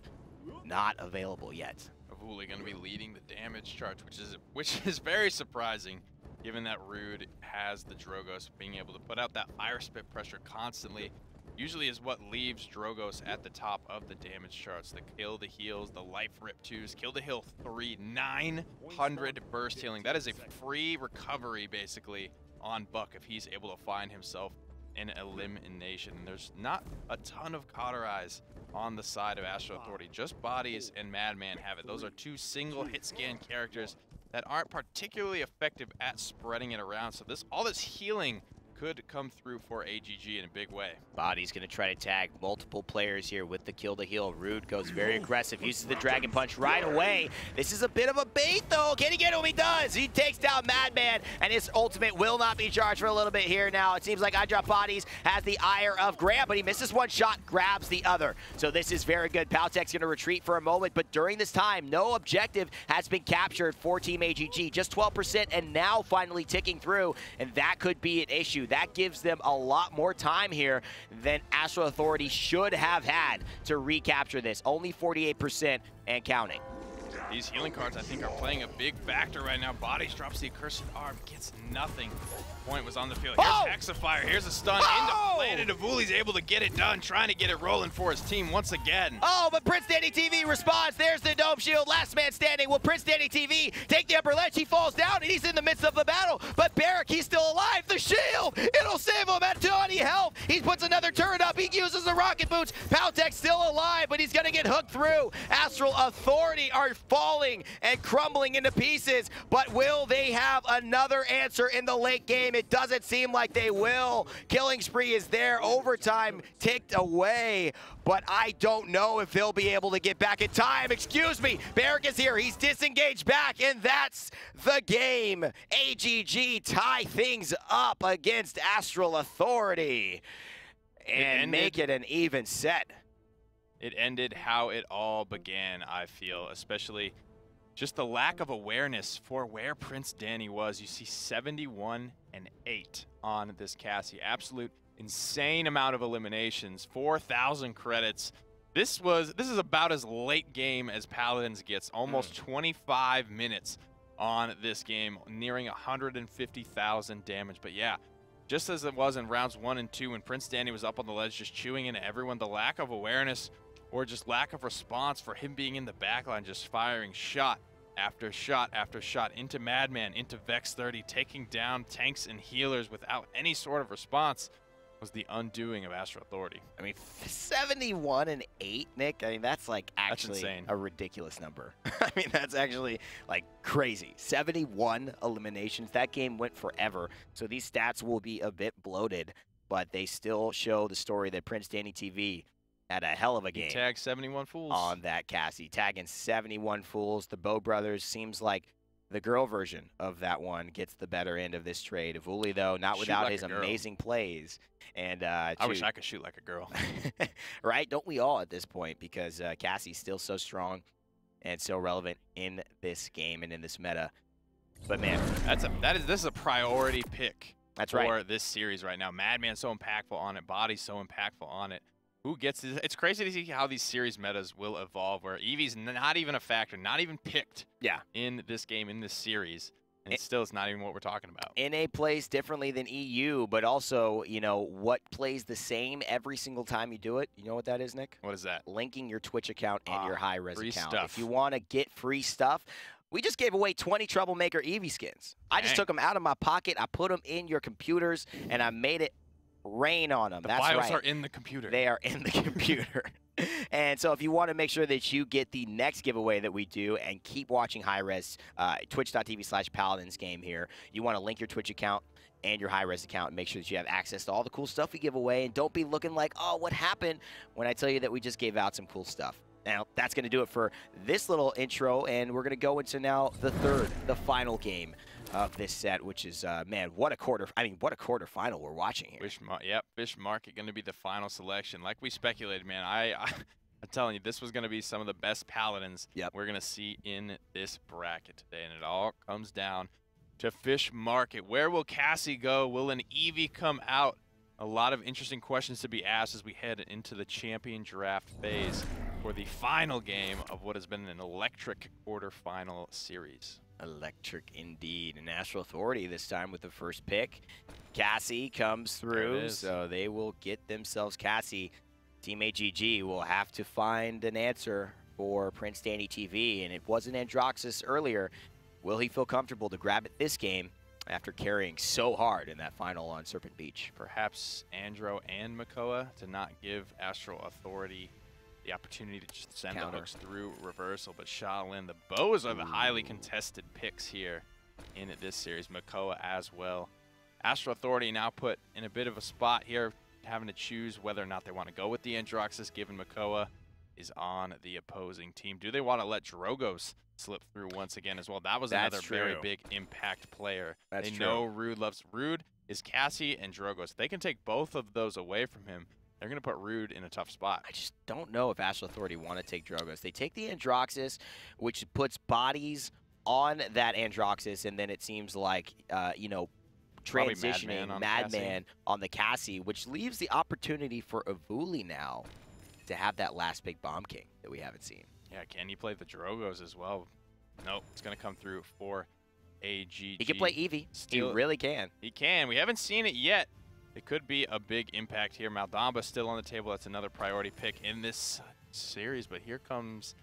not available yet. Avuli going to be leading the damage charge, which is which is very surprising given that Rude has the Drogoz being able to put out that fire spit pressure constantly usually is what leaves Drogoz at the top of the damage charts. The kill, the heals, the life rip twos, kill to heal three, 900 burst healing. That is a free recovery basically on Buck if he's able to find himself in elimination. There's not a ton of cauterize on the side of Astral Authority. Just Bodies and Madman have it. Those are two single hit scan characters that aren't particularly effective at spreading it around. So this all this healing could come through for AGG in a big way. Body's going to try to tag multiple players here with the kill to heal. Rude goes very aggressive, uses the Dragon Punch right away. This is a bit of a bait, though. Can he get him? He does. He takes down Madman, and his ultimate will not be charged for a little bit here now. It seems like iDrop Bodies has the ire of Graham, but he misses one shot, grabs the other. So this is very good. Paltek's going to retreat for a moment, but during this time, no objective has been captured for Team AGG. Just 12% and now finally ticking through, and that could be an issue. That gives them a lot more time here than Astral Authority should have had to recapture this. Only 48% and counting. These healing cards, I think, are playing a big factor right now. Bodies drops the accursed arm, gets nothing. Point was on the field. Here's oh! Hexifier. Here's a stun oh! into Planet. Avuli's able to get it done, trying to get it rolling for his team once again. Oh, but Prince Danny TV responds. There's the Dome Shield. Last man standing. Will Prince Danny TV take the upper ledge? He falls down, and he's in the midst of the battle. But Barik, he's still alive. The shield, it'll save him at 20 health. He puts another turret up. He uses the rocket boots. Paltek's still alive, but he's going to get hooked through. Astral Authority are falling and crumbling into pieces. But will they have another answer in the late game? It doesn't seem like they will. Killing spree is there. Overtime ticked away. But I don't know if they'll be able to get back in time. Excuse me. Barik is here. He's disengaged back, and that's the game. AGG tie things up against Astral Authority and make it an even set. It ended how it all began, I feel, especially just the lack of awareness for where Prince Danny was. You see 71 and 8 on this Cassie. Absolute insane amount of eliminations, 4,000 credits. This was this is about as late game as Paladins gets, almost mm. 25 minutes on this game, nearing 150,000 damage. But yeah, just as it was in rounds one and two when Prince Danny was up on the ledge just chewing into everyone, the lack of awareness or just lack of response for him being in the backline, just firing shot after shot after shot into Madman, into Vex 30, taking down tanks and healers without any sort of response was the undoing of Astral Authority. I mean, 71 and 8, Nick. I mean, that's like actually that's a ridiculous number. I mean, that's actually like crazy. 71 eliminations. That game went forever. So these stats will be a bit bloated, but they still show the story that Prince Danny TV had a hell of a game tagged 71 fools. on that Cassie, tagging 71 fools. The Bow brothers seems like the girl version of that one gets the better end of this trade. Avuli, though, not Shoot without like his amazing plays. And uh, I wish I could shoot like a girl. right? Don't we all at this point? Because uh, Cassie's still so strong and so relevant in this game and in this meta. But man, That's a that is this is a priority pick that's for right. this series right now. Madman's so impactful on it. Body's so impactful on it. Who gets this? It's crazy to see how these series metas will evolve. Where Evie's not even a factor, not even picked. Yeah. In this game, in this series, and It- still, it's not even what we're talking about. NA plays differently than EU, but also, you know, what plays the same every single time you do it? You know what that is, Nick? What is that? linking your Twitch account and your Ah, Hi-Rez free account. stuff. If you want to get free stuff, we just gave away 20 Troublemaker Evie skins. I just took them out of my pocket, I put them in your computers, and I made it rain on them. The That's files right. are in the computer. They are in the computer. and so if you want to make sure that you get the next giveaway that we do and keep watching Hi-Rez, uh, twitch.tv slash paladins game here, you want to link your Twitch account and your Hi-Rez account and make sure that you have access to all the cool stuff we give away. And don't be looking like, oh, what happened when I tell you that we just gave out some cool stuff. Now, that's going to do it for this little intro, and we're going to go into now the third, the final game of this set, which is, uh, man, what a quarter, I mean, what a quarter final we're watching here. Fish yep, Fish Market going to be the final selection. Like we speculated, man. I, I I'm telling you, this was going to be some of the best paladins Yep. we're going to see in this bracket today, and it all comes down to Fish Market. Where will Cassie go? Will an Evie come out? A lot of interesting questions to be asked as we head into the champion draft phase for the final game of what has been an electric quarterfinal series. Electric indeed. And National Authority this time with the first pick. Cassie comes through, so they will get themselves Cassie. Team AGG will have to find an answer for Prince Danny TV, and it wasn't Androxus earlier. Will he feel comfortable to grab it this game after carrying so hard in that final on Serpent Beach? perhaps Andro and Makoa to not give Astral Authority the opportunity to just send Counter. the hooks through reversal. But Sha Lin, the bows are the highly contested picks here in this series. Makoa as well. Astral Authority now put in a bit of a spot here, having to choose whether or not they want to go with the Androxus, given Makoa is on the opposing team. Do they want to let Drogoz slip through once again as well? That was That's another very big impact player. That's they true. know Rude loves Rude is Cassie and Drogoz. They can take both of those away from him. They're going to put Rude in a tough spot. I just don't know if Astral Authority want to take Drogoz. They take the Androxus, which puts bodies on that Androxus, and then it seems like, uh, you know, transitioning Madman on Madman, Cassie. on the Cassie, which leaves the opportunity for Avuli now to have that last big Bomb King that we haven't seen. Yeah, can he play the Drogoz as well? Nope, it's going to come through for AGG. He can play Evie. He really can. He can. We haven't seen it yet. It could be a big impact here. Maldamba still on the table. That's another priority pick in this series. But here comes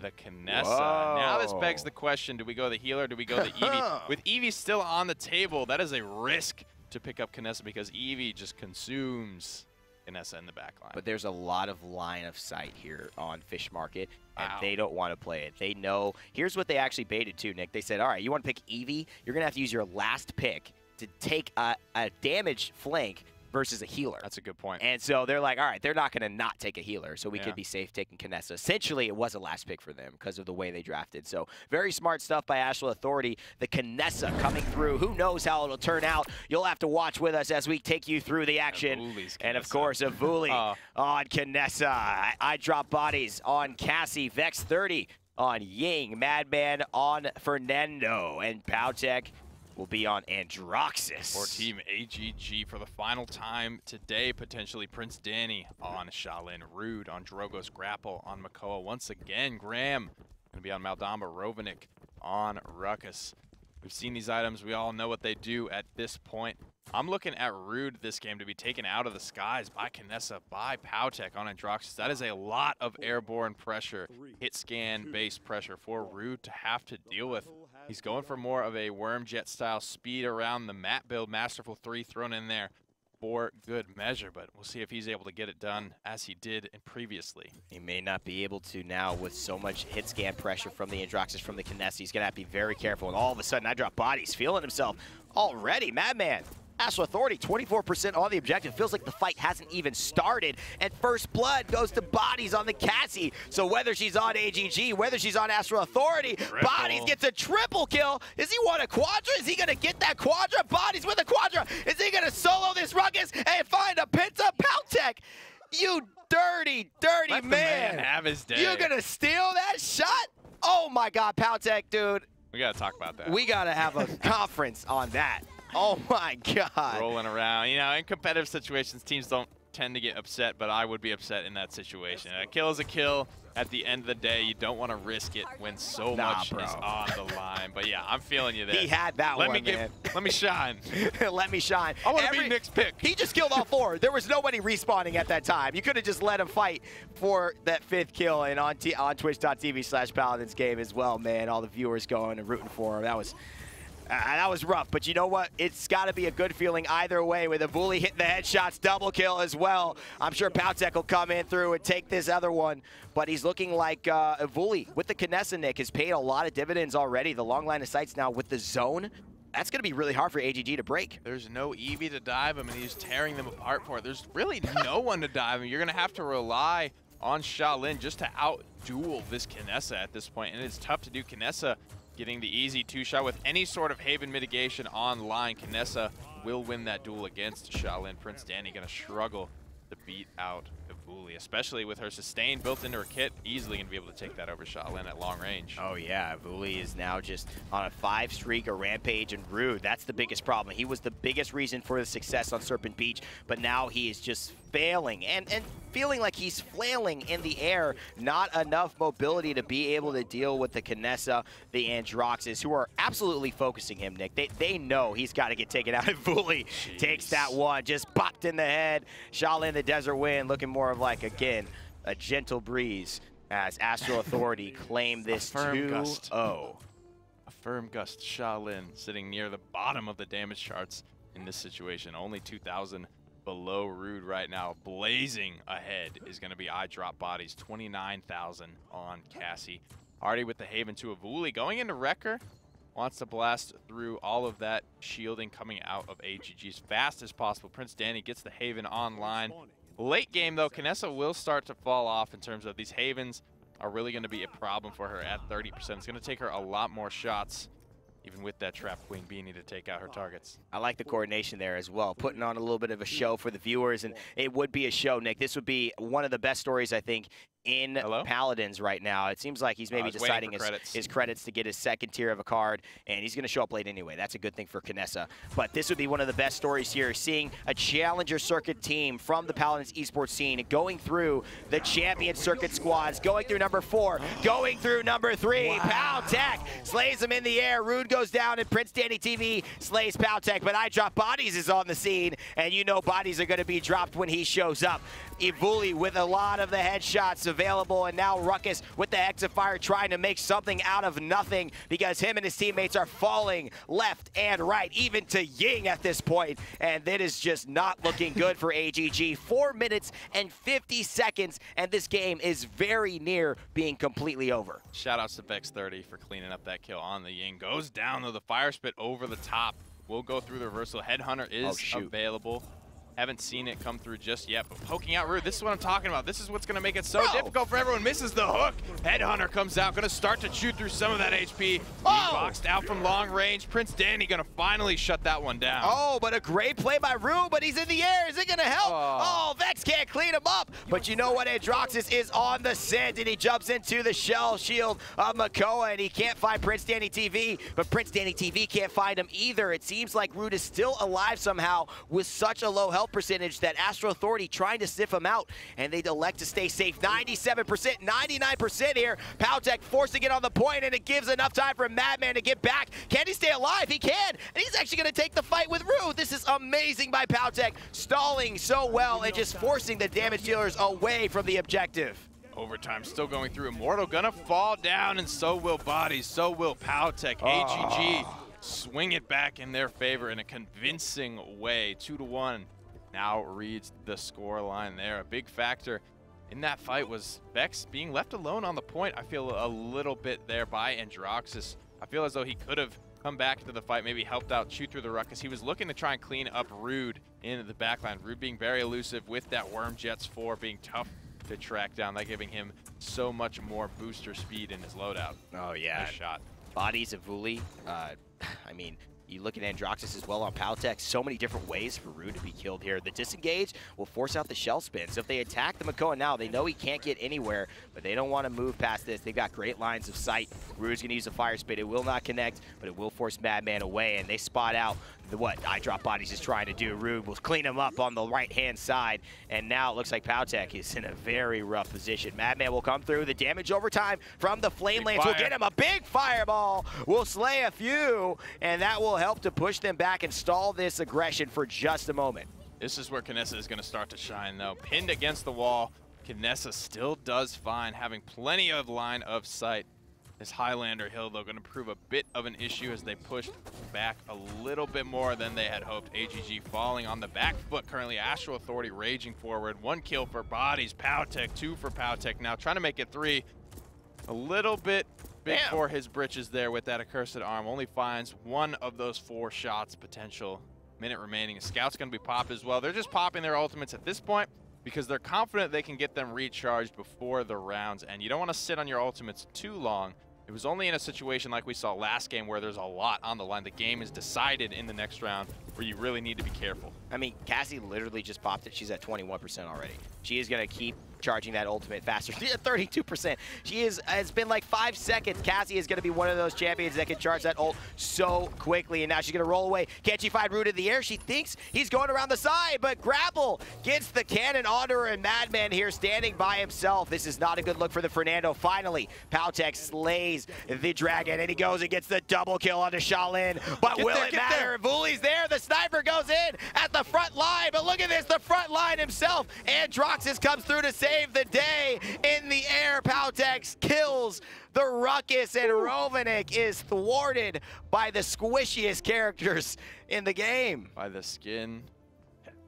the Kinessa. Now this begs the question, do we go the healer? Do we go the Evie? With Evie still on the table, that is a risk to pick up Kinessa because Evie just consumes Kinessa in the back line. But there's a lot of line of sight here on Fish Market, and Wow. they don't want to play it. They know. Here's what they actually baited too, Nick. They said, "All right, you want to pick Evie? You're gonna have to use your last pick to take a, a damaged flank versus a healer." That's a good point. And so they're like, all right, they're not going to not take a healer, so we Yeah. could be safe taking Kinessa. Essentially, it was a last pick for them because of the way they drafted. So very smart stuff by Astral Authority. The Kinessa coming through. Who knows how it'll turn out? You'll have to watch with us as we take you through the action. And of course, Avuli Uh, on Kinessa. I, I drop bodies on Cassie. Vex 30 on Ying. Madman on Fernando. And Powtek will be on Androxus. For Team AGG for the final time today, potentially Prince Danny on Sha Lin, Rude on Drogoz Grapple on Makoa. Once again, Graham going to be on Maldamba, Rovanik on Ruckus. We've seen these items. We all know what they do at this point. I'm looking at Rude this game to be taken out of the skies by Kinessa, by Powtech on Androxus. That is a lot of airborne pressure, hit scan base pressure for Rude to have to deal with. He's going for more of a worm jet style speed around the map build. Masterful 3 thrown in there for good measure, but we'll see if he's able to get it done as he did previously. He may not be able to now with so much hit scan pressure from the Androxus from the Kinessa. He's going to have to be very careful. And all of a sudden, I drop bodies, feeling himself already. Madman Astral Authority, 24% on the objective. Feels like the fight hasn't even started. And first blood goes to Bodies on the Cassie. So whether she's on AGG, whether she's on Astral Authority, Triple. Bodies gets a triple kill. Is he want a quadra? Is he gonna get that quadra? Bodies with a quadra. Is he gonna solo this Ruckus and find a Penta Paltech? You dirty, dirty Let man. man have his day. You're gonna steal that shot? Oh my God, Paltech, dude. We gotta talk about that. We gotta have a conference on that. Oh my God. rolling around. You know, in competitive situations, teams don't tend to get upset, but I would be upset in that situation. A kill is a kill. At the end of the day, you don't want to risk it when so Nah, much bro. is on the line. But yeah, I'm feeling you there. He had that let one, me give, man. Let me shine. Let me shine. I want to Every- be Nick's pick. He just killed all four. There was nobody respawning at that time. You could have just let him fight for that fifth kill and on t- on twitch.tv slash paladins game as well, man. All the viewers going and rooting for him. That was uh, that was rough, but you know what? It's got to be a good feeling either way with a hitting the headshots, double kill as well. I'm sure Pautek will come in through and take this other one, but he's looking like uh, Avuli with the Kinessa Nick has paid a lot of dividends already. The long line of sights now with the zone. That's going to be really hard for AGG to break. There's no Evie to dive him, and he's tearing them apart for it. There's really no one to dive him. You're going to have to rely on Sha Lin just to out-duel this Kinessa at this point, and it's tough to do Kinessa getting the easy two-shot with any sort of Haven mitigation online. Kinessa will win that duel against Sha Lin. Prince Danny going to struggle to beat out Evuli, especially with her sustain built into her kit. Easily going to be able to take that over Sha Lin at long range. Oh yeah, Vuli is now just on a five streak, a rampage, and Rude. That's the biggest problem. He was the biggest reason for the success on Serpent Beach, but now he is just failing and and feeling like he's flailing in the air. Not enough mobility to be able to deal with the Kinessa, the Androxus, who are absolutely focusing him. Nick, they they know he's got to get taken out. And Vuli takes that one, just popped in the head. Sha Lin the Desert Wind, looking more of like again a gentle breeze as Astral Authority claim this firm oh. gust. 2-0. A firm gust Sha Lin sitting near the bottom of the damage charts in this situation. Only 2,000 below Rude right now. Blazing ahead is going to be eye drop bodies. 29,000 on Cassie. Already with the Haven to Avuli. Going into Wrecker. Wants to blast through all of that shielding coming out of AGG as fast as possible. Prince Danny gets the Haven online. Late game, though, Kinessa will start to fall off in terms of these Havens are really going to be a problem for her at 30%. It's going to take her a lot more shots, even with that Trap Queen beanie to take out her targets. I like the coordination there as well, putting on a little bit of a show for the viewers, and it would be a show, Nick. This would be one of the best stories, I think, in Hello? Paladins right now. It seems like he's uh, maybe was deciding his credits. his credits to get his second tier of a card, and he's going to show up late anyway. That's a good thing for Kinessa. But this would be one of the best stories here, seeing a Challenger Circuit team from the Paladins esports scene going through the Champion Circuit squads, going through number four, going through number three. Powtech slays him in the air. Rude goes down, and Prince Danny TV slays Powtech. But I Drop Bodies is on the scene, and you know bodies are going to be dropped when he shows up. Evuli with a lot of the headshots available, and now Ruckus with the Hexifier trying to make something out of nothing because him and his teammates are falling left and right, even to Ying at this point, and that is just not looking good for AGG. Four minutes and 50 seconds, and this game is very near being completely over. Shout outs to Vex30 for cleaning up that kill on the Ying. Goes down though, the fire spit over the top. We'll go through the reversal. Headhunter is Oh, available. Haven't seen it come through just yet, but poking out Rude, this is what I'm talking about. This is what's going to make it so Bro. difficult for everyone. Misses the hook. Headhunter comes out, going to start to chew through some of that HP. Oh. Boxed out from long range. Prince Danny going to finally shut that one down. Oh, but a great play by Rue, but he's in the air. Is it going to help? Oh. Oh. Vex can't clean him up. But you know what? Androxus is on the scent, and he jumps into the shell shield of Makoa, and he can't find Prince Danny TV, but Prince Danny TV can't find him either. It seems like Rude is still alive somehow with such a low health percentage that Astral Authority trying to sniff him out, and they elect to stay safe. 97%, 99% here. Powtek forced to get on the point, and it gives enough time for Madman to get back. Can he stay alive? He can, and he's actually going to take the fight with Rue. This is amazing by Powtek, stalling so well and just forcing the damage dealers away from the objective. Overtime still going through. Immortal gonna fall down, and so will Bodies, so will Powtech. AGG ah. swing it back in their favor in a convincing way. Two to one now reads the score line there. A big factor in that fight was Vex being left alone on the point. I feel a little bit there by Androxus. I feel as though he could have come back into the fight, maybe helped out chew through the ruckus. He was looking to try and clean up Rude into the backline. Rude being very elusive with that Worm Jets 4 being tough to track down, that giving him so much more booster speed in his loadout. Oh, yeah. Nice shot. Bodies of Vuli, uh, I mean, you look at Androxus as well on Powtek, so many different ways for Rude to be killed here. The disengage will force out the shell spin. So if they attack the Makoa now, they know he can't get anywhere, but they don't want to move past this. They've got great lines of sight. Rude's going to use a fire spit. It will not connect, but it will force Madman away, and they spot out the what I drop bodies is trying to do. Rude will clean him up on the right-hand side, and now it looks like Powtek is in a very rough position. Madman will come through. The damage over time from the Flame Lance will get him a big fireball. Will slay a few, and that will help to push them back and stall this aggression for just a moment. This is where Knessa is going to start to shine, though. Pinned against the wall, Knessa still does fine, having plenty of line of sight. This Highlander hill, though, going to prove a bit of an issue as they pushed back a little bit more than they had hoped. AGG falling on the back foot currently. Astral Authority raging forward. One kill for bodies. Powtek, two for Powtek now. Trying to make it three. A little bit big Damn. for his britches there with that accursed arm. Only finds one of those four shots potential. Minute remaining. Scout's going to be popped as well. They're just popping their ultimates at this point because they're confident they can get them recharged before the rounds. And you don't want to sit on your ultimates too long. It was only in a situation like we saw last game where there's a lot on the line. The game is decided in the next round where you really need to be careful. I mean, Cassie literally just popped it. She's at 21% already. She is going to keep charging that ultimate faster. At 32%. She is, it's been like five seconds. Cassie is going to be one of those champions that can charge that ult so quickly. And now she's going to roll away. Can't she find Root in the air? She thinks he's going around the side, but Grapple gets the cannon onto her, and Madman here standing by himself. This is not a good look for the Fernando. Finally, Powtek slays the dragon, and he goes and gets the double kill onto Sha Lin. But Get will there, it matter? Vuli's there. The sniper goes in at the front line, but look at this, the front line himself. Androxus comes through to save the day in the air. Powtex kills the Ruckus, and Rovanik is thwarted by the squishiest characters in the game. by the skin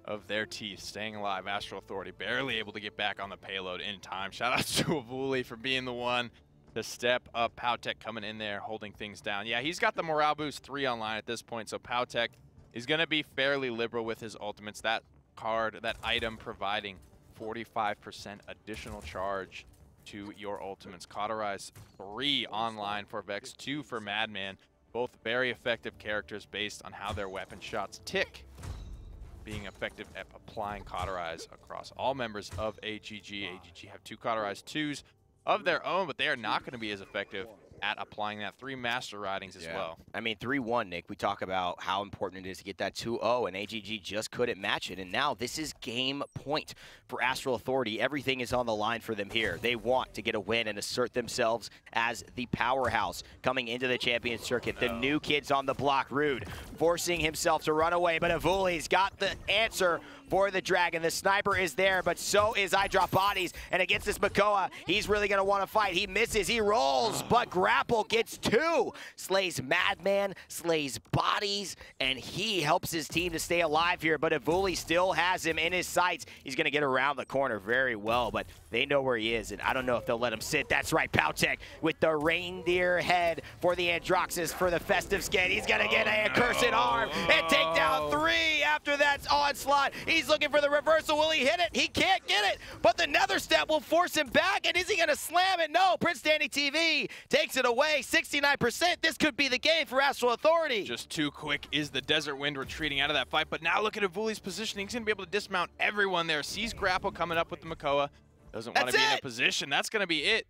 of their teeth, staying alive. Astral Authority barely able to get back on the payload in time. Shout out to Avuli for being the one to step up. Powtek coming in there, holding things down. Yeah, he's got the morale boost three online at this point, so Powtek is going to be fairly liberal with his ultimates. That card, that item providing 45% additional charge to your ultimates. Cauterize three online for Vex, two for Madman. Both very effective characters based on how their weapon shots tick being effective at applying cauterize across all members of AGG. AGG have two Cauterize twos of their own, but they are not going to be as effective at applying that three master ridings as Yeah. well. I mean, 3-1, Nick. We talk about how important it is to get that 2-0, and AGG just couldn't match it. And now this is game point for Astral Authority. Everything is on the line for them here. They want to get a win and assert themselves as the powerhouse coming into the champion circuit. The new kids on the block, Rude, forcing himself to run away, but Avuli's got the answer for the Dragon. The sniper is there, but so is I Drop Bodies. And against this Makoa, he's really going to want to fight. He misses, he rolls, but Grapple gets two. Slays Madman, slays Bodies, and he helps his team to stay alive here. But Avuli still has him in his sights. He's going to get around the corner very well, but they know where he is, and I don't know if they'll let him sit. That's right, Powtek with the reindeer head for the Androxus for the festive skate. He's going to get a accursed arm and take down three after that onslaught. He's looking for the reversal. Will he hit it? He can't get it, but the nether step will force him back, and is he going to slam it? No, Prince Danny TV takes it away, 69%. This could be the game for Astral Authority. Just too quick is the Desert Wind retreating out of that fight, but now look at Avuli's positioning. He's going to be able to dismount everyone there. Sees Grapple coming up with the Makoa. Doesn't want to be in a position. That's going to be it.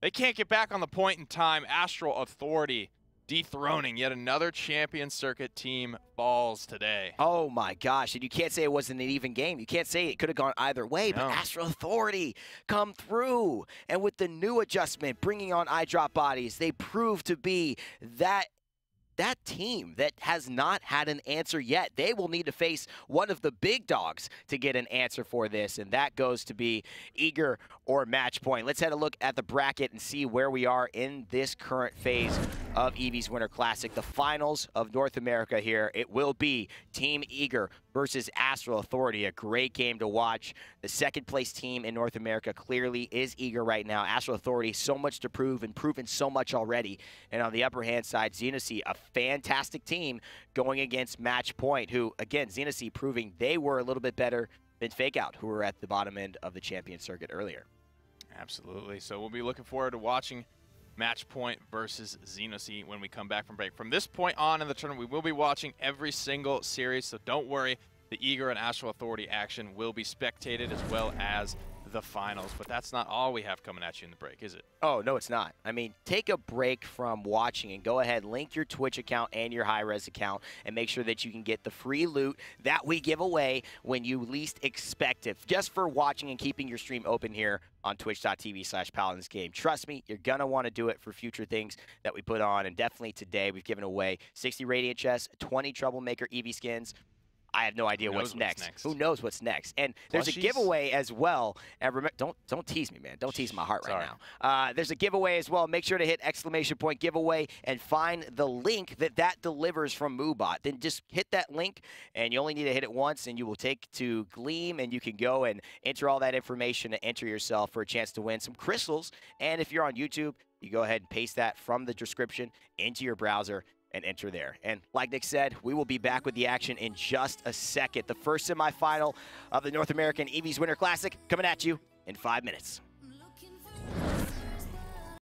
They can't get back on the point in time. Astral Authority dethroning yet another champion circuit team falls today. Oh my gosh, and you can't say it wasn't an even game. You can't say it could have gone either way, but No. Astral Authority come through. And with the new adjustment, bringing on eye drop bodies, they prove to be that that team that has not had an answer yet. They will need to face one of the big dogs to get an answer for this, and that goes to be Eager or Match Point. Let's head a look at the bracket and see where we are in this current phase of Evie's Winter Classic, the finals of North America here. It will be Team Eager versus Astral Authority, a great game to watch. The second place team in North America clearly is Eager right now. Astral Authority, so much to prove and proven so much already. And on the upper hand side, Xenosi, a fantastic team going against Match Point, who, again, Xenosi proving they were a little bit better than Fake Out, who were at the bottom end of the champion circuit earlier. Absolutely. So we'll be looking forward to watching Match Point versus Xenosi when we come back from break. From this point on in the tournament, we will be watching every single series, so don't worry. The Eager and Astral Authority action will be spectated as well as the finals. But that's not all we have coming at you in the break, is it? Oh, no, it's not. I mean, take a break from watching and go ahead, link your Twitch account and your Hi-Rez account, and make sure that you can get the free loot that we give away when you least expect it, just for watching and keeping your stream open here on twitch.tv slash paladins game. Trust me, you're going to want to do it for future things that we put on, and definitely today we've given away 60 Radiant chests, 20 Troublemaker Evie skins, I have no idea what's, what's next. next. Who knows what's next? And there's a giveaway as well. And remember, don't don't tease me, man. Don't tease my heart right Sorry. now. Uh, there's a giveaway as well. Make sure to hit exclamation point giveaway and find the link that that delivers from Moobot. Then just hit that link, and you only need to hit it once, and you will take to Gleam, and you can go and enter all that information to enter yourself for a chance to win some crystals. And if you're on YouTube, you go ahead and paste that from the description into your browser and enter there. And like Nick said, we will be back with the action in just a second. The first semifinal of the North American Evie's Winter Classic coming at you in five minutes.